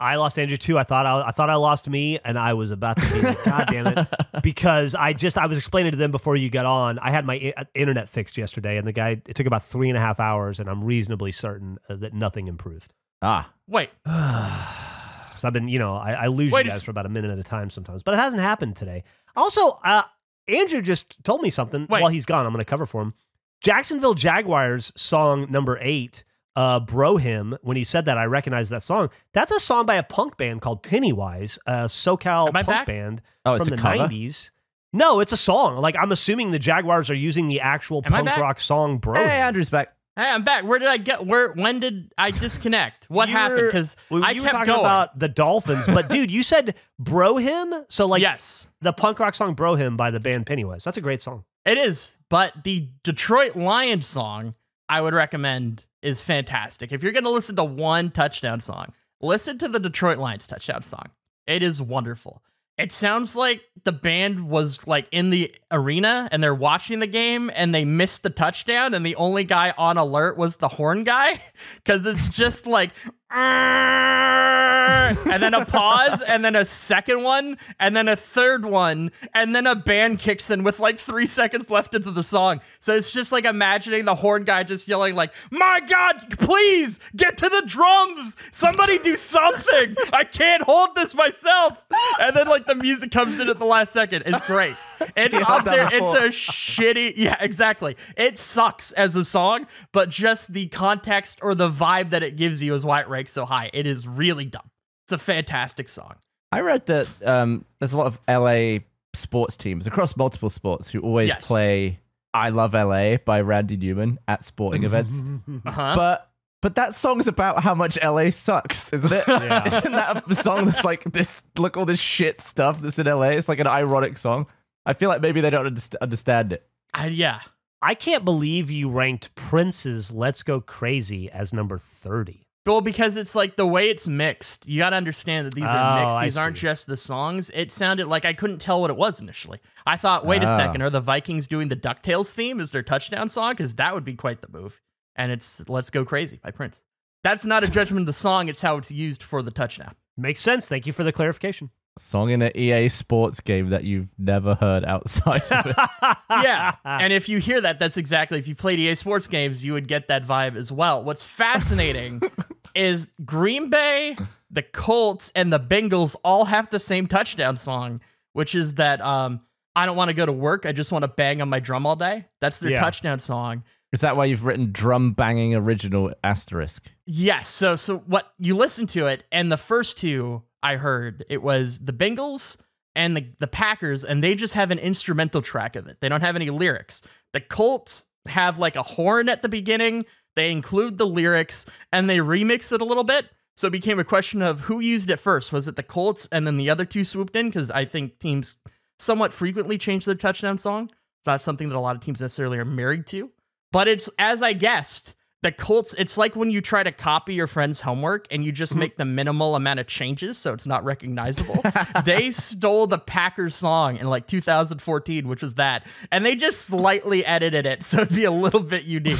I lost Andrew too. I thought I, I thought I lost me, and I was about to be like, God damn it, because I just I was explaining to them before you got on. I had my I- internet fixed yesterday, and the guy it took about three and a half hours, and I'm reasonably certain uh, that nothing improved. Ah. wait, so I've been, you know, I, I lose Wait you guys for about a minute at a time sometimes, but it hasn't happened today. Also, uh, Andrew just told me something Wait. while he's gone. I'm going to cover for him. Jacksonville Jaguars song number eight, uh, Bro Hymn. When he said that, I recognized that song. That's a song by a punk band called Pennywise, a SoCal punk back? band Oh, from the cover. 90s. No, it's a song. Like I'm assuming the Jaguars are using the actual Am punk rock song Bro Hey, Him. Andrew's back. hey, I'm back. Where did I get? Where? When did I disconnect? What You happened? Because Well, I you were kept talking going. about the Dolphins, but dude, you said Bro Hymn? So like yes, the punk rock song Bro Hymn by the band Pennywise. That's a great song. It is, but the Detroit Lions song I would recommend is fantastic. If you're going to listen to one touchdown song, listen to the Detroit Lions touchdown song. It is wonderful. It sounds like the band was like in the arena and they're watching the game and they missed the touchdown and the only guy on alert was the horn guy cuz it's just like and then a pause and then a second one and then a third one and then a band kicks in with like 3 seconds left into the song. So it's just like imagining the horn guy just yelling like, "My god, please get to the drums. Somebody do something. I can't hold this myself." And then like the music comes in at the last second. It's great. It's Yeah, up there. It's a shitty. Yeah, exactly. It sucks as a song, but just the context or the vibe that it gives you is why it ranks so high. It is really dumb. It's a fantastic song. I read that um, there's a lot of LA sports teams across multiple sports who always Yes. play "I Love LA" by Randy Newman at sporting events. Uh-huh. But but that song's about how much LA sucks, isn't it? Yeah. Isn't that the song that's like this? Look, all this shit stuff that's in LA. It's like an ironic song. I feel like maybe they don't underst- understand it. I, yeah. I can't believe you ranked Prince's "Let's Go Crazy" as number thirty. Well, because it's like the way it's mixed, you got to understand that these Oh, are mixed. I These aren't see. just the songs. It sounded like I couldn't tell what it was initially. I thought, wait a Ah. second, are the Vikings doing the DuckTales theme as their touchdown song? Because that would be quite the move. And it's Let's Go Crazy by Prince. That's not a judgment of the song, it's how it's used for the touchdown. Makes sense. Thank you for the clarification. Song in an EA Sports game that you've never heard outside of it. yeah. And if you hear that, that's exactly if you played EA Sports games, you would get that vibe as well. What's fascinating is Green Bay, the Colts, and the Bengals all have the same touchdown song, which is that um I don't want to go to work. I just want to bang on my drum all day. That's their Yeah. touchdown song. Is that why you've written drum banging original asterisk? Yes. So so what you listen to it, and the first two I heard it was the Bengals and the the Packers, and they just have an instrumental track of it. They don't have any lyrics. The Colts have like a horn at the beginning. They include the lyrics and they remix it a little bit. So it became a question of who used it first. Was it the Colts and then the other two swooped in? Because I think teams somewhat frequently change their touchdown song. It's not something that a lot of teams necessarily are married to. But it's as I guessed, the Colts, it's like when you try to copy your friend's homework and you just mm-hmm. make the minimal amount of changes so it's not recognizable. they stole the Packers song in like 2014, which was that, and they just slightly edited it so it'd be a little bit unique.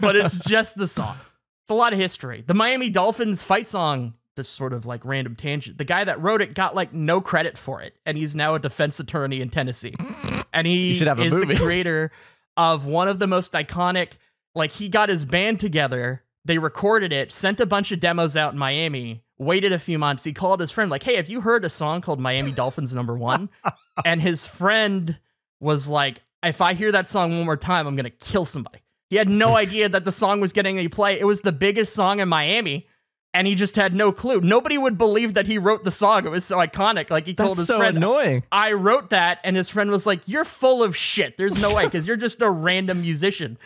but it's just the song. It's a lot of history. The Miami Dolphins fight song, this sort of like random tangent. The guy that wrote it got like no credit for it, and he's now a defense attorney in Tennessee. And he should have is the creator of one of the most iconic. Like he got his band together, they recorded it, sent a bunch of demos out in Miami, waited a few months. He called his friend, like, "Hey, have you heard a song called Miami Dolphins Number One?" and his friend was like, "If I hear that song one more time, I'm gonna kill somebody." He had no idea that the song was getting any play. It was the biggest song in Miami. And he just had no clue. Nobody would believe that he wrote the song. It was so iconic. Like he told That's his so friend, annoying. I wrote that, and his friend was like, You're full of shit. There's no way, because you're just a random musician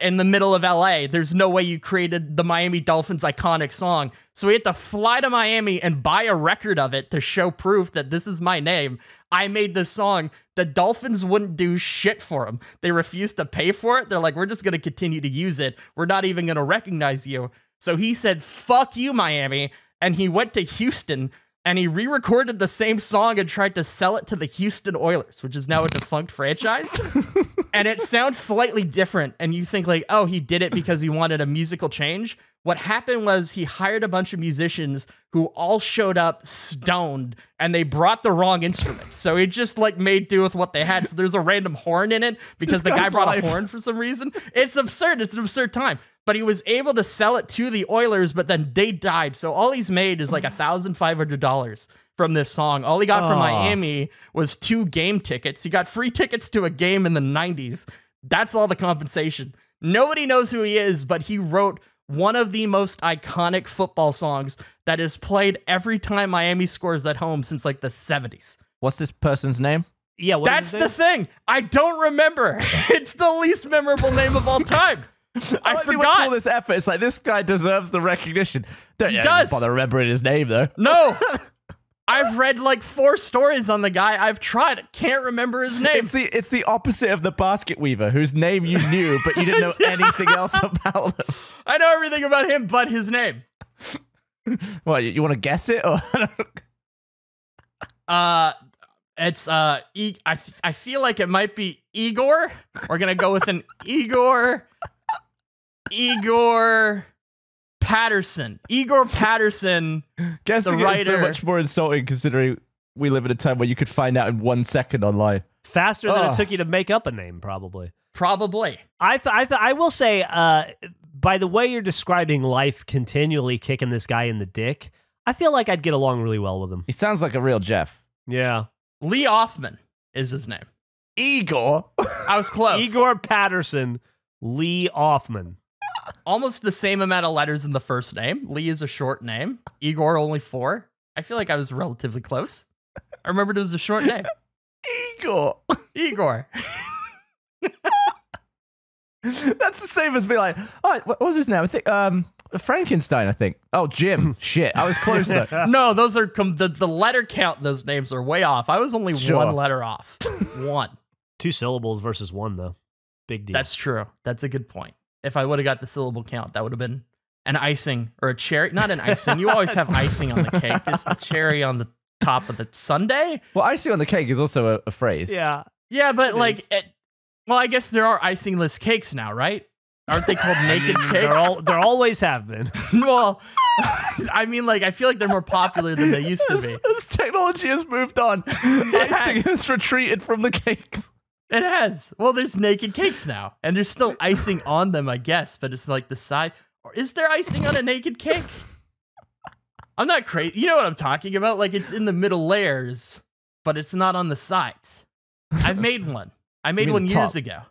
in the middle of LA. There's no way you created the Miami Dolphins iconic song. So we had to fly to Miami and buy a record of it to show proof that this is my name. I made this song. The Dolphins wouldn't do shit for him. They refused to pay for it. They're like, We're just going to continue to use it. We're not even going to recognize you. So he said, Fuck you, Miami. And he went to Houston and he re recorded the same song and tried to sell it to the Houston Oilers, which is now a defunct franchise. and it sounds slightly different. And you think, like, oh, he did it because he wanted a musical change. What happened was he hired a bunch of musicians who all showed up stoned and they brought the wrong instruments. So he just like made do with what they had. So there's a random horn in it because This the guy brought life. a horn for some reason. It's absurd. It's an absurd time. But he was able to sell it to the Oilers, but then they died. So all he's made is like mm. a thousand five hundred dollars from this song. All he got from Oh. Miami was two game tickets. He got free tickets to a game in the 90s. That's all the compensation. Nobody knows who he is, but he wrote one of the most iconic football songs that is played every time Miami scores at home since like the 70s. What's this person's name? Yeah, what is That's his the thing. I don't remember. It's the least memorable name of all time. I like went to all this effort. It's like this guy deserves the recognition. Don't He yeah, does. bother remembering his name though. No. I've read like four stories on the guy. I've tried. Can't remember his name. It's the it's the opposite of the basket weaver, whose name you knew, but you didn't know anything else about them. I know everything about him but his name. What you, you want to guess it? Or Uh it's uh e- I, f- I feel like it might be Igor. We're going to go with an Igor Igor Patterson. Igor Patterson. guessing The it is so writer- much more insulting considering we live in a time where you could find out in one second online. Faster than Oh. it took you to make up a name, probably. Probably. I th- I th- I will say, uh, by the way you're describing life continually kicking this guy in the dick, I feel like I'd get along really well with him. He sounds like a real Geoff. Yeah. Lee Ofman is his name. Igor. I was close. Igor Patterson, Lee Ofman. Almost the same amount of letters in the first name. Lee is a short name. Igor only four. I feel like I was relatively close. I remembered it was a short name. Igor. Igor. That's the same as being like, oh, what was his name? I think um Frankenstein. I think. Oh, Jim. Shit, I was close though. No, those are com- the the letter count. Those names are way off. I was only Sure. one letter off. one. Two syllables versus one, though. Big deal. That's true. That's a good point. If I would have got the syllable count, that would have been an icing or a cherry. Not an icing. You always have icing on the cake. It's the cherry on the top of the sundae. Well, icing on the cake is also a, a phrase. yeah. Yeah, but It like, it, well, I guess there are icingless cakes now, right? Aren't they called naked cakes? They're all there always have been. well, I mean, like, I feel like they're more popular than they used to As, be. as technology has moved on, icing has retreated from the cakes. It has. Well, there's naked cakes now, and there's still icing on them, I guess, but it's like the side. Or is there icing on a naked cake? I'm not crazy. You know what I'm talking about? Like, it's in the middle layers, but it's not on the sides. I've made one. I made one years top? ago.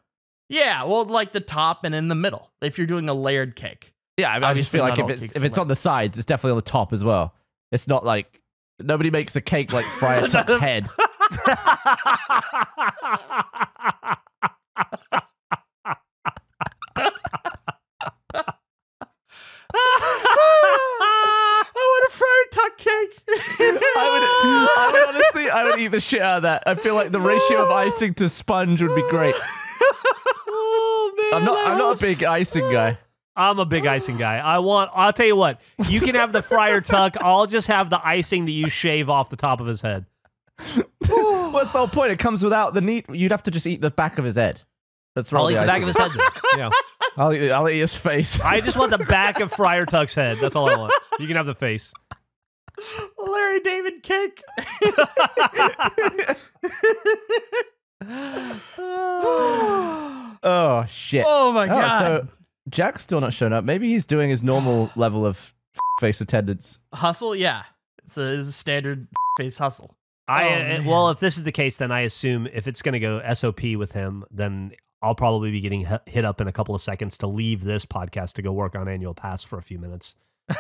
Yeah, well, like the top and in the middle. If you're doing a layered cake. Yeah, I, mean, I just feel like if it's if it's on the sides, it's definitely on the top as well. It's not like nobody makes a cake like Friar Tuck's head. I want a friar tuck cake. I would, I would honestly, I would eat the shit out of that. I feel like the ratio of icing to sponge would be great. oh man. I'm not, I'm not a big icing guy. I'm a big icing guy. I want. I'll tell you what. You can have the fryer tuck. I'll just have the icing that you shave off the top of his head. What's the whole point? It comes without the meat. You'd have to just eat the back of his head. That's right. I'll eat the back of his head. Yeah. I'll eat, I'll eat his face. I just want the back of Friar Tuck's head. That's all I want. You can have the face. Larry David cake. oh shit. oh my Oh, god. so Jack's still not showing up. Maybe he's doing his normal level of face attendance. hustle, yeah. It's a, it's a standard face hustle. I Oh, uh, well, if this is the case, then I assume if it's going to go SOP with him, then I'll probably be getting hit- up in a couple of seconds to leave this podcast to go work on annual pass for a few minutes.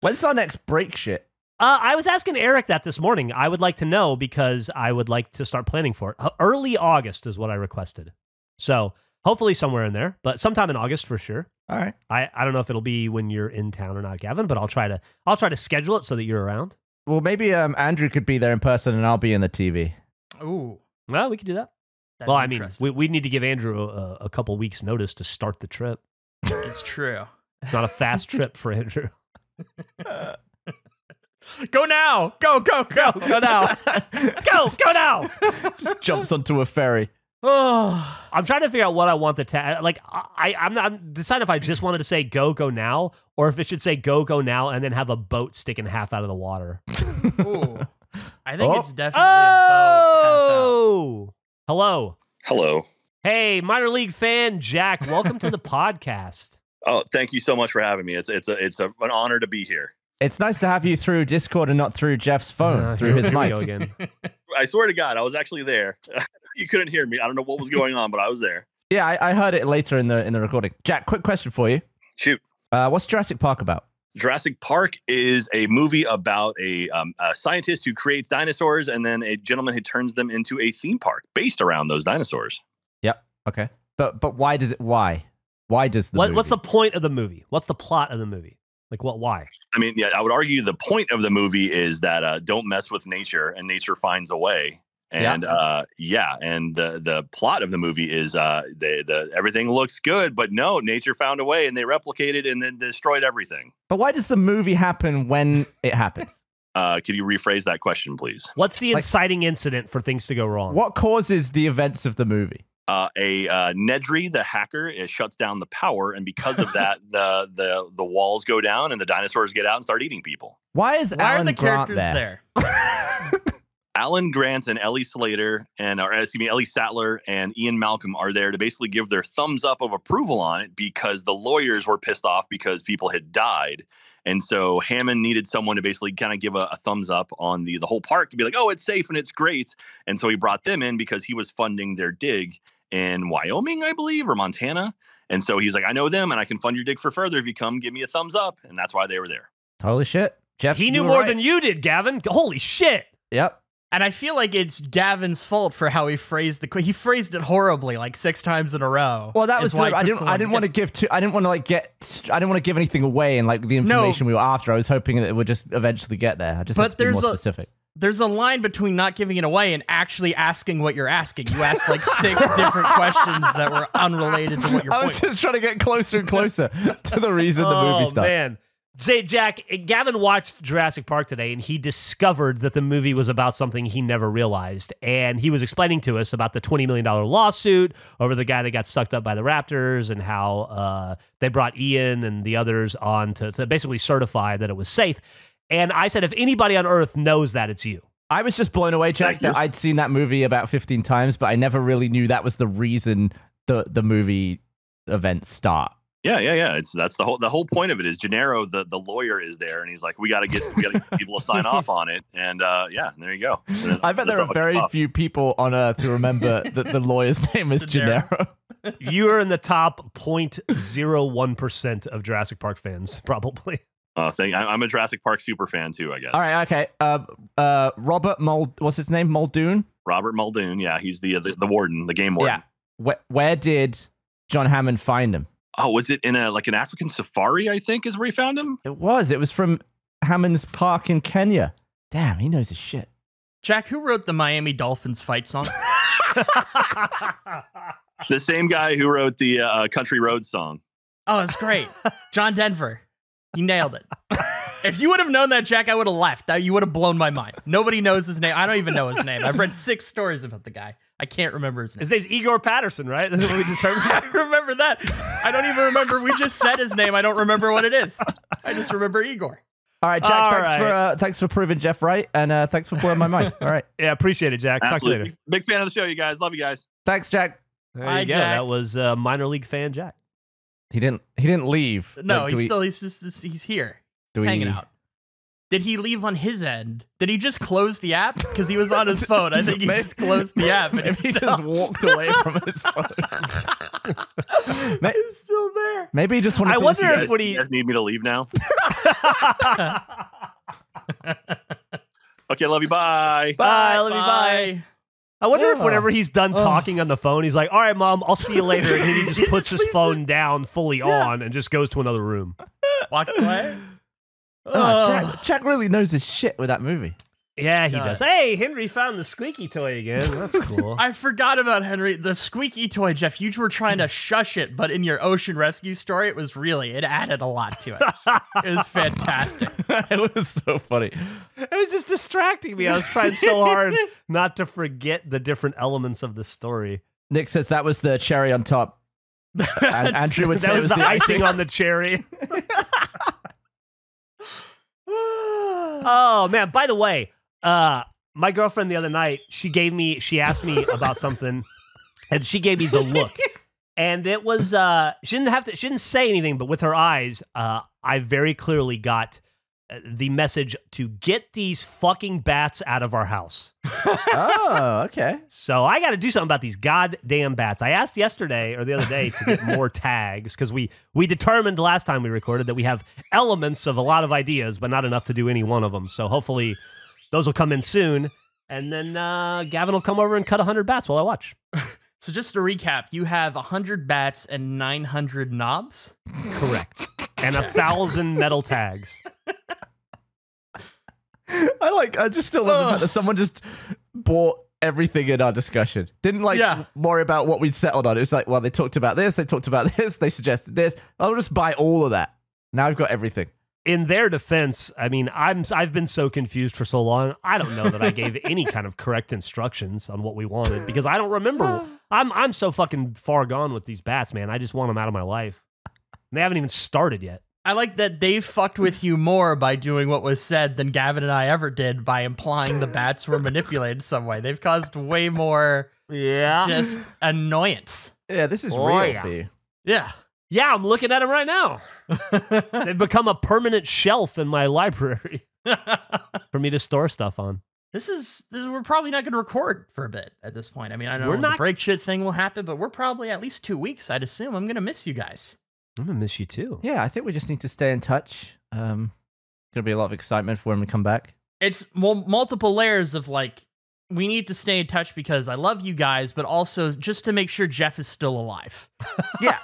When's our next break shit? Uh, I was asking Eric that this morning. I would like to know because I would like to start planning for it. Early August is what I requested. So hopefully somewhere in there, but sometime in August for sure. All right. I, I don't know if it'll be when you're in town or not, Gavin, but I'll try to I'll try to schedule it so that you're around. Well, maybe um, Andrew could be there in person and I'll be in the TV. Ooh. Well, we could do that. that'd well, I mean, we we need to give Andrew a, a couple weeks notice to start the trip. it's true. It's not a fast trip for Andrew. Go now. Go, go, go. Go now. go, go now. Just jumps onto a ferry. Oh. I'm trying to figure out what I want the tag. Like I, I'm not I'm deciding if I just wanted to say go go now, or if it should say go go now and then have a boat sticking half out of the water. Ooh. I think Oh. it's definitely a boat. Oh, hello. Hello. Hey, minor league fan Jack. Welcome to the podcast. Oh, thank you so much for having me. It's it's a it's a, an honor to be here. It's nice to have you through Discord and not through Geoff's phone, Uh, through here- his here we mic. go again. I swear to God, I was actually there. You couldn't hear me. I don't know what was going on, but I was there. Yeah, I, I heard it later in the in the recording. Jack, quick question for you. Shoot. Uh, what's Jurassic Park about? Jurassic Park is a movie about a, um, a scientist who creates dinosaurs and then a gentleman who turns them into a theme park based around those dinosaurs. Yep. Okay. But but why does it? Why? Why does the What, what's the point of the movie? What's the plot of the movie? Like what? Why? I mean, yeah, I would argue the point of the movie is that uh, don't mess with nature, and nature finds a way. Yeah. And uh, yeah, and the the plot of the movie is uh, the the everything looks good, but no, nature found a way, and they replicated and then destroyed everything. But why does the movie happen when it happens? Uh, could you rephrase that question, please? What's the Like- inciting incident for things to go wrong? What causes the events of the movie? uh, a uh, Nedry, the hacker, it shuts down the power, and because of that, the the the walls go down, and the dinosaurs get out and start eating people. Why is Why Alan are the Grant characters there? there? Alan Grant and Ellie Slater and or excuse me, Ellie Sattler and Ian Malcolm are there to basically give their thumbs up of approval on it because the lawyers were pissed off because people had died. And so Hammond needed someone to basically kind of give a, a thumbs up on the the whole park to be like, oh, it's safe and it's great. And so he brought them in because he was funding their dig in Wyoming, I believe, or Montana. And so he's like, I know them and I can fund your dig for further if you come give me a thumbs up. And that's why they were there. Holy shit. Geoff, he knew more right. than you did, Gavin. Holy shit! Yep. And I feel like it's Gavin's fault for how he phrased the que- he phrased it horribly like six times in a row. Well, that was why the, I didn't. so I didn't want to give too. I didn't want to like get. I didn't want to give anything away and like the No. information we were after. I was hoping that it would just eventually get there. I just But had to be there's more a- specific. There's a line between not giving it away and actually asking what you're asking. You asked like six different questions that were unrelated to what your I point. was just trying to get closer and closer to the reason the oh movie started. man. Say, Jack, Gavin watched Jurassic Park today and he discovered that the movie was about something he never realized. And he was explaining to us about the $20 million lawsuit over the guy that got sucked up by the Raptors and how uh, they brought Ian and the others on to, to basically certify that it was safe. And I said, if anybody on earth knows that, it's you. I was just blown away, Jack, that I'd seen that movie about 15 times, but I never really knew that was the reason the the movie events start. Yeah, yeah, yeah. It's that's the whole the whole point of it is Gennaro, the the lawyer, is there, and he's like, we got to get we got to get people to sign off on it, and uh, yeah, there you go. I bet there are very few people on earth who remember that the lawyer's name is Gennaro. Gennaro. You are in the top 0.01% of Jurassic Park fans, probably. Uh, thing. I, I'm a Jurassic Park super fan too, I guess. All right, okay. Uh, uh, Robert Mul, what's his name? Muldoon. Robert Muldoon, yeah, he's the, the the warden, the game warden. Yeah. Where, where did John Hammond find him? Oh, was it in a like an African safari? I think is where he found him. It was. It was from Hammond's Park in Kenya. Damn, he knows his shit. Jack, who wrote the Miami Dolphins fight song? The same guy who wrote the uh, Country Road song. Oh, it's great. John Denver. You nailed it. If you would have known that, Jack, I would have left. That- You would have blown my mind. Nobody knows his name. I don't even know his name. I've read six stories about the guy. I can't remember his name. His name's Igor Patterson, right? That's what we determined. I remember that. I don't even remember. We just said his name. I don't remember what it is. I just remember Igor. All right, Jack. All thanks for uh, thanks for proving Jeff right, and uh, thanks for blowing my mind. All right, yeah, appreciate it, Jack. Talk to you later. Absolutely, big fan of the show, you guys. Love you guys. thanks, Jack. There Hi, you go. Jack. That was uh, minor league fan Jack. He didn't. He didn't leave. No, Like, he's we- still he's just he's here. Do He's hanging we- out. Did he leave on his end? Did he just close the app because he was on his phone? I think he Maybe- just closed the app and Maybe he just walked away from his phone. May- he's still there. Maybe he just wanted I to wonder if to- when he- you guys need me to leave now. Okay, love you. Bye. Bye, love you, bye. I wonder if Oh. whenever he's done Oh. talking on the phone, he's like, "All right, mom, I'll see you later," and then he just Just puts his phone down fully on and just goes to another room. Walks away. Ah, oh, Jack, Jack really knows his shit with that movie. Yeah, he God. does. Hey, Henry found the squeaky toy again. That's cool. I forgot about Henry. The squeaky toy, Geoff. You were trying to shush it, but in your ocean rescue story, it was really, it added a lot to it. It was fantastic. it was so funny. it was just distracting me. I was trying so hard not to forget the different elements of the story. Nick says that was the cherry on top. And Andrew would say that it was, was the the icing icing. on the cherry. oh man! By the way, uh, my girlfriend the other night she gave me she asked me about something, and she gave me the look, and it was uh she didn't have to she didn't say anything, but with her eyes, uh, I very clearly got the message to get these fucking bats out of our house. oh, okay. So I got to do something about these goddamn bats. I asked yesterday or the other day to get more tags because we we determined last time we recorded that we have elements of a lot of ideas, but not enough to do any one of them. So hopefully those will come in soon, and then uh, Gavin will come over and cut hundred bats while I watch. So just to recap, you have 100 bats and 900 knobs. Correct. and a thousand metal tags. I like. I just still love the fact that someone just bought everything in our discussion. Didn't like Yeah. worry about what we'd settled on. It was like, well, they talked about this, they talked about this, they suggested this. I'll just buy all of that. Now I've got everything. In their defense, I mean, I'm I've been so confused for so long. I don't know that I gave any kind of correct instructions on what we wanted because I don't remember. I'm I'm so fucking far gone with these bats, man. I just want them out of my life. And they haven't even started yet. I like that they fucked with you more by doing what was said than Gavin and I ever did by implying the bats were manipulated some way. They've caused way more Yeah. just annoyance. Yeah, this is Oh, real yeah. Yeah. Yeah, I'm looking at them right now. They've become a permanent shelf in my library for me to store stuff on. This is, this, we're probably not going to record for a bit at this point. I mean, I know We're the not- break shit thing will happen, but we're probably at least two weeks. I'd assume I'm going to miss you guys. I'm gonna miss you too. Yeah, I think we just need to stay in touch. Um, gonna be a lot of excitement for when we come back. It's mul- multiple layers of like, we need to stay in touch because I love you guys, but also just to make sure Geoff is still alive. Yeah.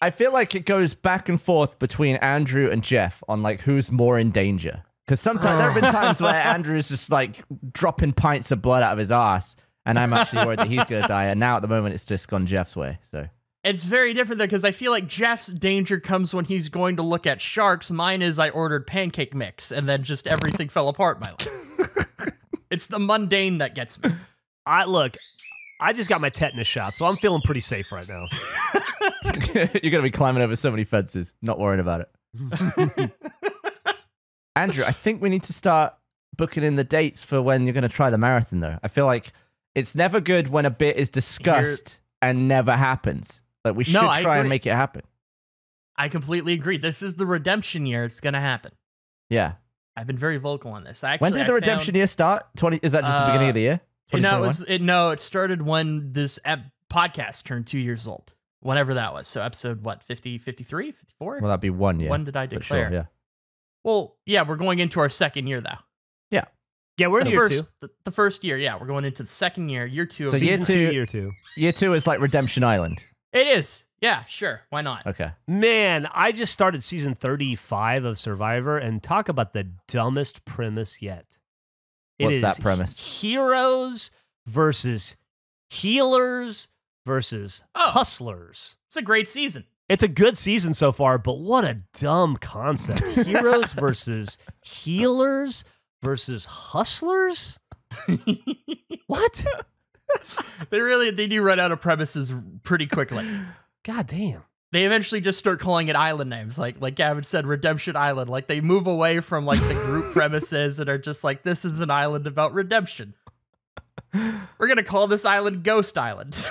I feel like it goes back and forth between Andrew and Geoff on like who's more in danger. Because sometimes there have been times where Andrew's just like dropping pints of blood out of his ass, and I'm actually worried that he's gonna die. And now at the moment, it's just gone Geoff's way. So It's very different though, because I feel like Geoff's danger comes when he's going to look at sharks. Mine is I ordered pancake mix and then just everything fell apart my life. it's the mundane that gets me. I look. I just got my tetanus shot, so I'm feeling pretty safe right now. you're gonna be climbing over so many fences, not worrying about it. Andrew, I think we need to start booking in the dates for when you're gonna try the marathon. Though I feel like it's never good when a bit is discussed and never happens. Like we should No, try and make it happen. I completely agree. This is the redemption year. It's gonna happen. Yeah. I've been very vocal on this. Actually, when did I the found- redemption year start? Twenty? Is that just the beginning Uh, of the year? No, it was it, no. It started when this ep- podcast turned two years old. Whenever that was. So episode what 50, 53, 54? Well, that'd be one year. when did I but declare? sure, yeah. Well, yeah, we're going into our second year though. Yeah, Yeah, we're in the year first, two. The, the first year, yeah, we're going into the second year, year two. So of year Season season- two- year two. Year two is like Redemption Island. It is, yeah, sure, why not? Okay. Man, I just started season 35 of Survivor and talk about the dumbest premise yet. It What's is that premise? Heroes versus healers versus Oh. hustlers. It's a great season. It's a good season so far, but what a dumb concept. Heroes versus healers versus hustlers? What? they really they do run out of premises pretty quickly. God damn. they eventually just start calling it island names, like like Gavin said, Redemption Island. Like they move away from like the group premises and are just like, this is an island about redemption. We're gonna call this island Ghost Island.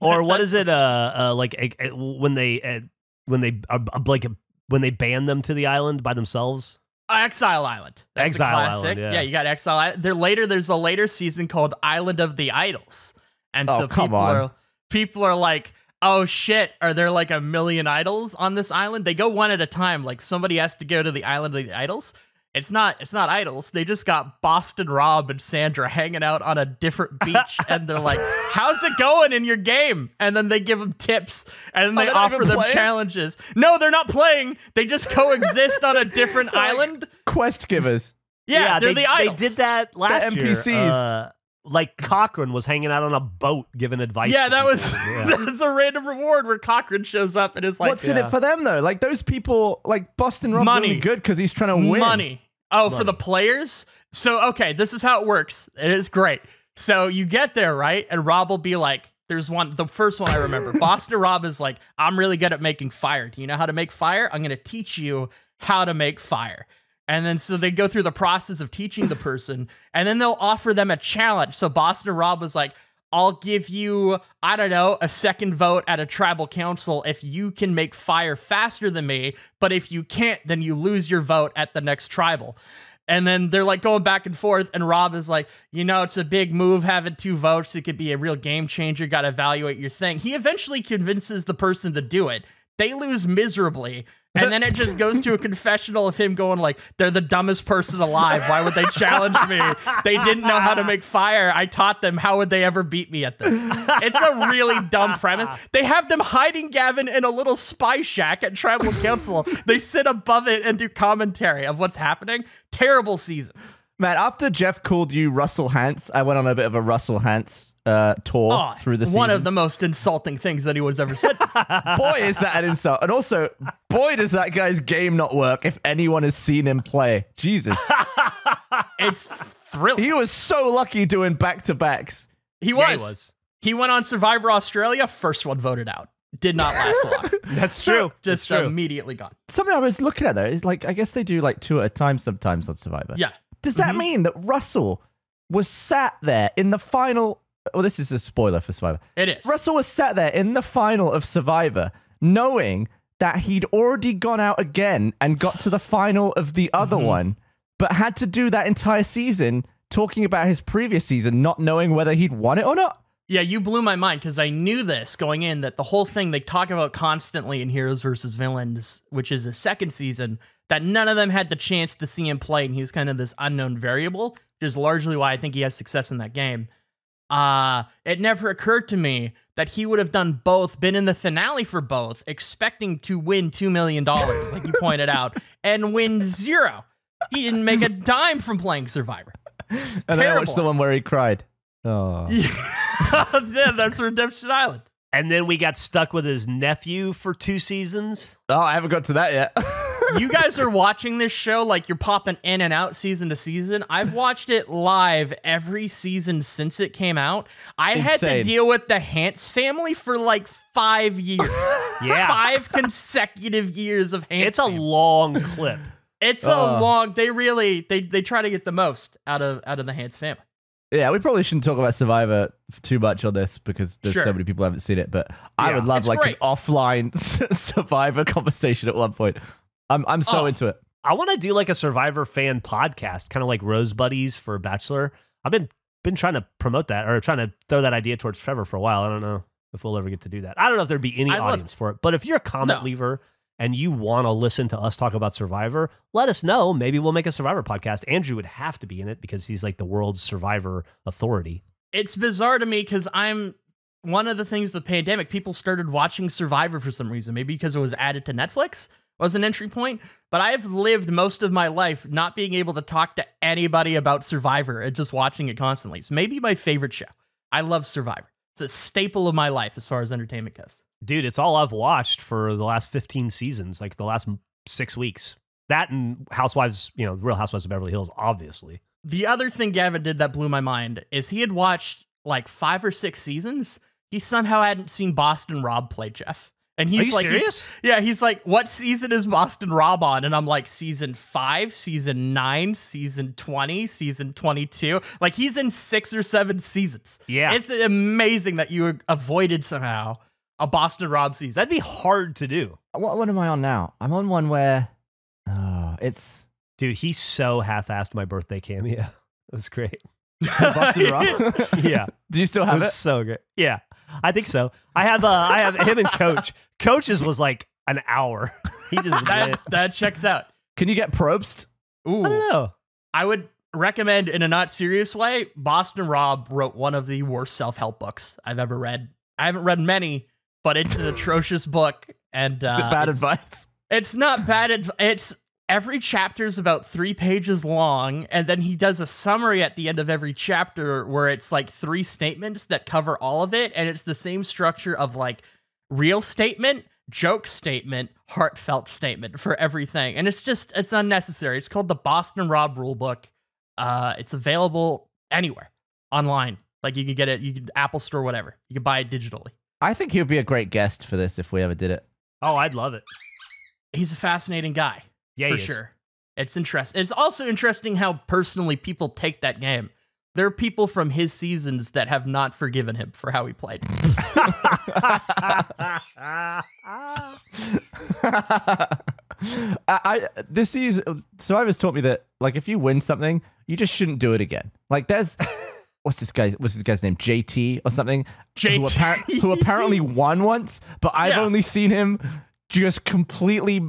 Or what is it? Uh, uh like uh, when they uh, when they uh, uh, like when they ban them to the island by themselves. Exile Island. That's Exile a classic. Island, yeah. yeah. you got Exile Island. There later there's a later season called Island of the Idols. And Oh, so come people on. are people are like, "Oh shit, are there like a million idols on this island?" They go one at a time. Like somebody has to go to the Island of the Idols. It's not it's not idols. They just got Boston Rob and Sandra hanging out on a different beach and they're like, "How's it going in your game?" And then they give them tips and then Oh, they they're offer them playing? challenges. No, they're not playing. They just coexist on a different island. Quest givers. Yeah, they're they, the idols. They did that last year. NPCs. Uh, like Cochran was hanging out on a boat giving advice. Yeah, to that was. Yeah. that's a random reward where Cochran shows up and is like, What's in it for them though? Like those people, like Boston Rob's Money. only good because he's trying to win. money. Oh, for the players? So, okay, this is how it works. It is great. So you get there, right? And Rob will be like, there's one, the first one I remember. Boston Rob is like, I'm really good at making fire. Do you know how to make fire? I'm going to teach you how to make fire. And then so they go through the process of teaching the person, and then they'll offer them a challenge. So Boston Rob was like, I'll give you, I don't know, a second vote at a tribal council if you can make fire faster than me. But if you can't, then you lose your vote at the next tribal. And then they're like going back and forth, and Rob is like, you know, it's a big move having two votes. It could be a real game changer. Got to evaluate your thing. He eventually convinces the person to do it. They lose miserably. And then it just goes to a confessional of him going like, "They're the dumbest person alive. Why would they challenge me? They didn't know how to make fire. I taught them. How would they ever beat me at this?" It's a really dumb premise. They have them hiding Gavin in a little spy shack at Tribal Council. They sit above it and do commentary of what's happening. Terrible season. Man, after Geoff called you Russell Hantz, I went on a bit of a Russell Hantz uh, tour Oh, through the one of the most insulting things anyone's ever said. boy, is that an insult. And also, boy, does that guy's game not work if anyone has seen him play. Jesus. it's thrilling. he was so lucky doing back to backs. He was. Yeah, he was. He went on Survivor Australia, first one voted out. Did not last long. That's true. Just That's true. immediately gone. Something I was looking at though is like, I guess they do like two at a time sometimes on Survivor. Yeah. Does that mm-hmm. mean that Russell was sat there in the final? Well, this is a spoiler for Survivor. It is. Russell was sat there in the final of Survivor, knowing that he'd already gone out again and got to the final of the other mm-hmm. one, but had to do that entire season talking about his previous season, not knowing whether he'd won it or not. Yeah, you blew my mind because I knew this going in that the whole thing they talk about constantly in Heroes versus Villains, which is a second season, that none of them had the chance to see him play, and he was kind of this unknown variable, which is largely why I think he has success in that game. Uh, it never occurred to me that he would have done both, been in the finale for both, expecting to win $2 million, like you pointed out, and win zero. He didn't make a dime from playing Survivor. It's And I watched the one where he cried. Oh. yeah, that's Redemption Island. And then we got stuck with his nephew for two seasons. oh, I haven't got to that yet. you guys are watching this show like you're popping in and out season to season. I've watched it live every season since it came out. I had to deal with the Hantz family for like five years. Yeah. Five consecutive years of Hantz. It's a long clip. it's a long they really they they try to get the most out of out of the Hantz family. Yeah, we probably shouldn't talk about Survivor too much on this because there's Sure. so many people who haven't seen it. But I Yeah. would love like great. an offline Survivor conversation at one point. I'm I'm so Oh. into it. I want to do like a Survivor fan podcast, kind of like Rose Buddies for Bachelor. I've been been trying to promote that or trying to throw that idea towards Trevor for a while. I don't know if we'll ever get to do that. I don't know if there'd be any I'd audience for it, but if you're a comment No. leaver and you want to listen to us talk about Survivor, let us know. Maybe we'll make a Survivor podcast. Andrew would have to be in it because he's like the world's Survivor authority. it's bizarre to me because I'm one of the things the pandemic people started watching Survivor for some reason. Maybe because it was added to Netflix was an entry point. But I've lived most of my life not being able to talk to anybody about Survivor and just watching it constantly. It's maybe my favorite show. I love Survivor. It's a staple of my life as far as entertainment goes. Dude, it's all I've watched for the last 15 seasons, like the last six weeks. That and Housewives, you know, the Real Housewives of Beverly Hills, obviously. The other thing Gavin did that blew my mind is he had watched like five or six seasons. He somehow hadn't seen Boston Rob play Geoff. And he's Are you like, serious? Yeah, he's like, what season is Boston Rob on? And I'm like, season five, season nine, season 20, season 22. Like, he's in six or seven seasons. Yeah. It's amazing that you avoided somehow a Boston Rob season. That'd be hard to do. What what am I on now? I'm on one where oh, it's Dude, he so half-assed my birthday cameo. It was great. Boston Rob. Yeah, Do you still it have was it? so good. Yeah, I think so. I have uh, I have him and Coach. Coach's was like an hour. He just that, that checks out. Can you get probst? Ooh. I don't know. I would recommend, in a not serious way, Boston Rob wrote one of the worst self help books I've ever read. I haven't read many, but it's an atrocious book. And uh, Is it bad it's, advice? it's not bad. Adv- it's every chapter's about three pages long, and then he does a summary at the end of every chapter where it's like three statements that cover all of it, and it's the same structure of like real statement, joke statement, heartfelt statement for everything. And it's just it's unnecessary. It's called the Boston Rob Rulebook. Uh it's available anywhere online. Like you can get it, you can Apple Store, whatever. You can buy it digitally. I think he would be a great guest for this if we ever did it. Oh, I'd love it. He's a fascinating guy. Yeah, for he is. sure. It's interesting. It's also interesting how personally people take that game. There are people from his seasons that have not forgiven him for how he played. I, I this is Survivor's taught me that like if you win something, you just shouldn't do it again. Like there's what's this guy? What's this guy's name? JT or something? Who, JT. appar- who apparently won once, but I've Yeah. only seen him just completely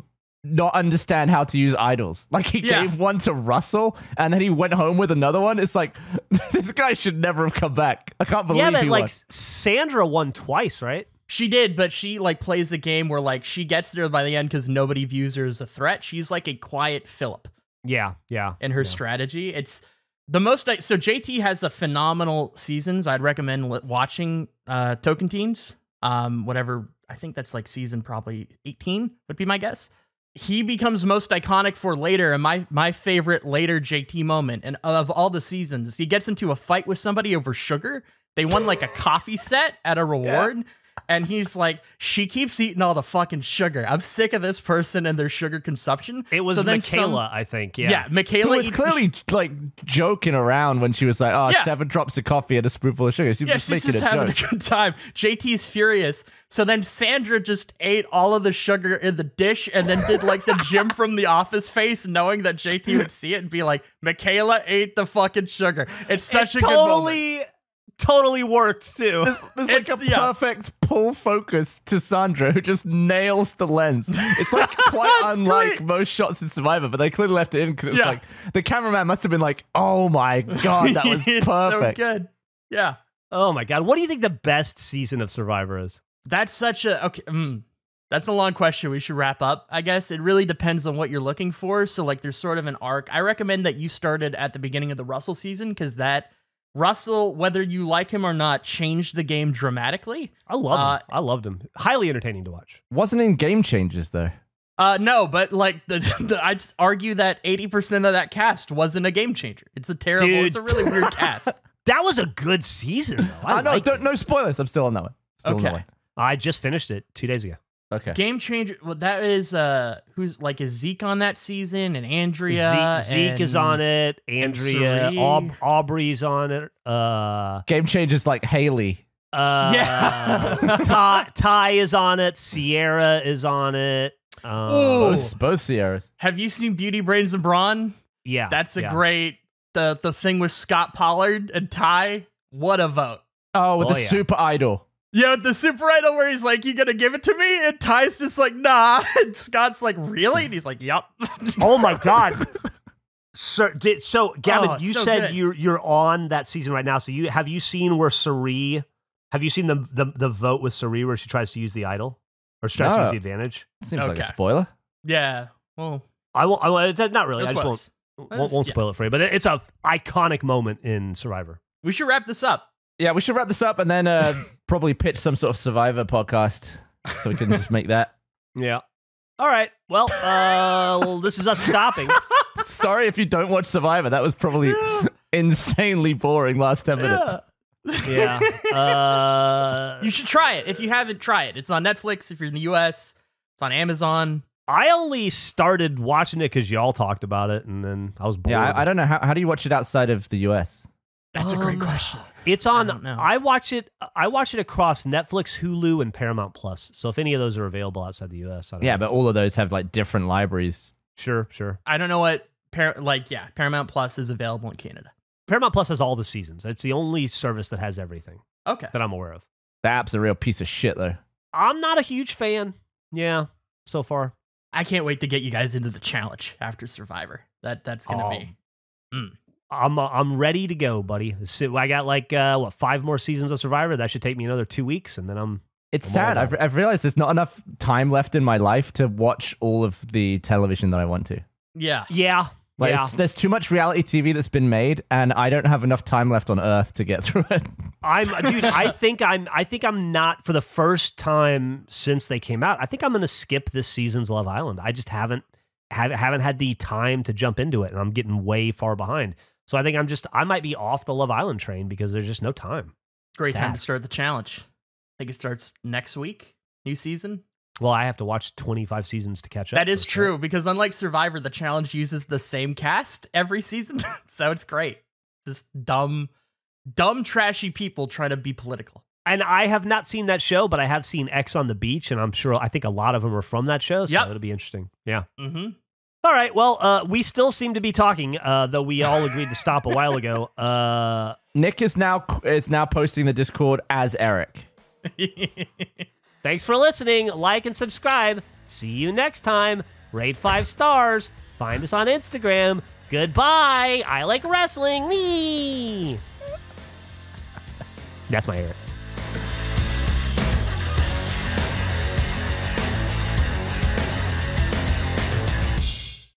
not understand how to use idols. Like he Yeah. gave one to Russell and then he went home with another one. It's like this guy should never have come back. I can't believe yeah, but he like won. Sandra won twice, right? She did, but she like plays a game where like she gets there by the end because nobody views her as a threat. She's like a quiet Philip Yeah, yeah. in her Yeah. strategy. It's the most. I, so JT has a phenomenal seasons. I'd recommend watching uh, Tocantins. Um, whatever. I think that's like season probably eighteen would be my guess. He becomes most iconic for later, and my my favorite later JT moment. And of all the seasons, he gets into a fight with somebody over sugar. They won like a coffee set at a reward. And he's like, she keeps eating all the fucking sugar. I'm sick of this person and their sugar consumption. It was So then some- Michaela, I think. yeah. Yeah. He Michaela was eats the clearly like joking around when she was like, "Oh, Yeah. seven drops of coffee and a spoonful of sugar." She was Yeah, just she's making just a having joke. a good time. JT's furious. So then Sandra just ate all of the sugar in the dish and then did like the Jim from the office face, knowing that JT would see it and be like, Michaela ate the fucking sugar. It's such it a good moment. Totally, totally worked too. There's, there's like a yeah. perfect pull focus to Sandra, who just nails the lens. It's like quite unlike great. most shots in Survivor, but they clearly left it in because it was Yeah. like the cameraman must have been like, "Oh my god, that was it's perfect." so good. Yeah. Oh my god, what do you think the best season of Survivor is? That's such a okay. Mm, that's a long question. We should wrap up. I guess it really depends on what you're looking for. So like, there's sort of an arc. I recommend that you started at the beginning of the Russell season because that Russell, whether you like him or not, changed the game dramatically. I love Uh, him. I loved him. Highly entertaining to watch. Wasn't in Game changes though. Uh, no, but like the, the I'd argue that 80% of that cast wasn't a game changer. It's a terrible. Dude. It's a really weird cast. That was a good season, though. I I know. liked Don't it. no spoilers. I'm still on that one. Still on that Okay. one. I just finished it two days ago. Okay. Game changer. Well, that is uh, who's like is Zeke on that season and Andrea. Zeke, Zeke is on it. Andrea, Sarah. Aub- Aubrey's on it. Uh, Game Changers like Haley. uh, Yeah. Tai, Tai is on it. Sierra is on it. Um, Ooh. Both, both Sierras. Have you seen Beauty Brains and Brawn? yeah, That's a yeah. great the the thing with Scot Pollard and Tai. What a vote. Oh, with Oh, the yeah. super idol. Yeah, with the super idol where he's like, "You gonna give it to me?" and Tai's just like, "Nah," and Scot's like, "Really?" and he's like, "Yep." Oh my god. Sir, did, so Gavin, Oh, you so said good. you're you're on that season right now. So you have you seen where Sarah? Have you seen the the, the vote with Sarah where she tries to use the idol or she tries to use the advantage? Seems like a spoiler. yeah. Well, I won't. I won't not really. I just won't. Won't, won't yeah. spoil it for you. But it's a iconic moment in Survivor. We should wrap this up. Yeah, we should wrap this up and then uh, probably pitch some sort of Survivor podcast so we can just make that. Yeah. All right. Well, uh, this is us stopping. Sorry if you don't watch Survivor. That was probably insanely boring last 10 minutes. Yeah. Uh, You should try it. If you haven't, try it. It's on Netflix. If you're in the US, it's on Amazon. I only started watching it because y'all talked about it, and then I was bored. Yeah, I, I don't know. How, how do you watch it outside of the US? That's a great Um, question. It's on. don't. I, watch it. I watch it across Netflix, Hulu, and Paramount Plus. So if any of those are available outside the U.S., I don't Yeah, know. but all of those have like different libraries. sure, sure. I don't know what Par- like yeah, Paramount Plus is available in Canada. Paramount Plus has all the seasons. It's the only service that has everything Okay. that I'm aware of. The app's a real piece of shit, though. I'm not a huge fan. Yeah, so far. I can't wait to get you guys into the challenge after Survivor. That that's gonna Oh. be. I'm uh, I'm ready to go, buddy. I got like uh, what five more seasons of Survivor. That should take me another two weeks, and then I'm It's I'm sad. I've, I've realized there's not enough time left in my life to watch all of the television that I want to. Yeah. yeah. Like, yeah, there's too much reality TV that's been made, and I don't have enough time left on Earth to get through it. I'm dude. I think I'm. I think I'm not for the first time since they came out. I think I'm going to skip this season's Love Island. I just haven't haven't haven't had the time to jump into it, and I'm getting way far behind. So I think I'm just. I might be off the Love Island train because there's just no time. Great time to start the challenge. I think it starts next week. New season. Well, I have to watch 25 seasons to catch up. That is true because unlike Survivor, the challenge uses the same cast every season, so it's great. Just dumb, dumb, trashy people trying to be political. And I have not seen that show, but I have seen Ex on the Beach, and I'm sure I think a lot of them are from that show. So Yep. it'll be interesting. Yeah. Mm-hmm. All right. Well, uh, we still seem to be talking, uh, though we all agreed to stop a while ago. Uh, Nick is now is now posting the Discord as Eric. thanks for listening. Like and subscribe. See you next time. rate five stars, find us on Instagram. Goodbye. I like wrestling. Me. That's my Eric.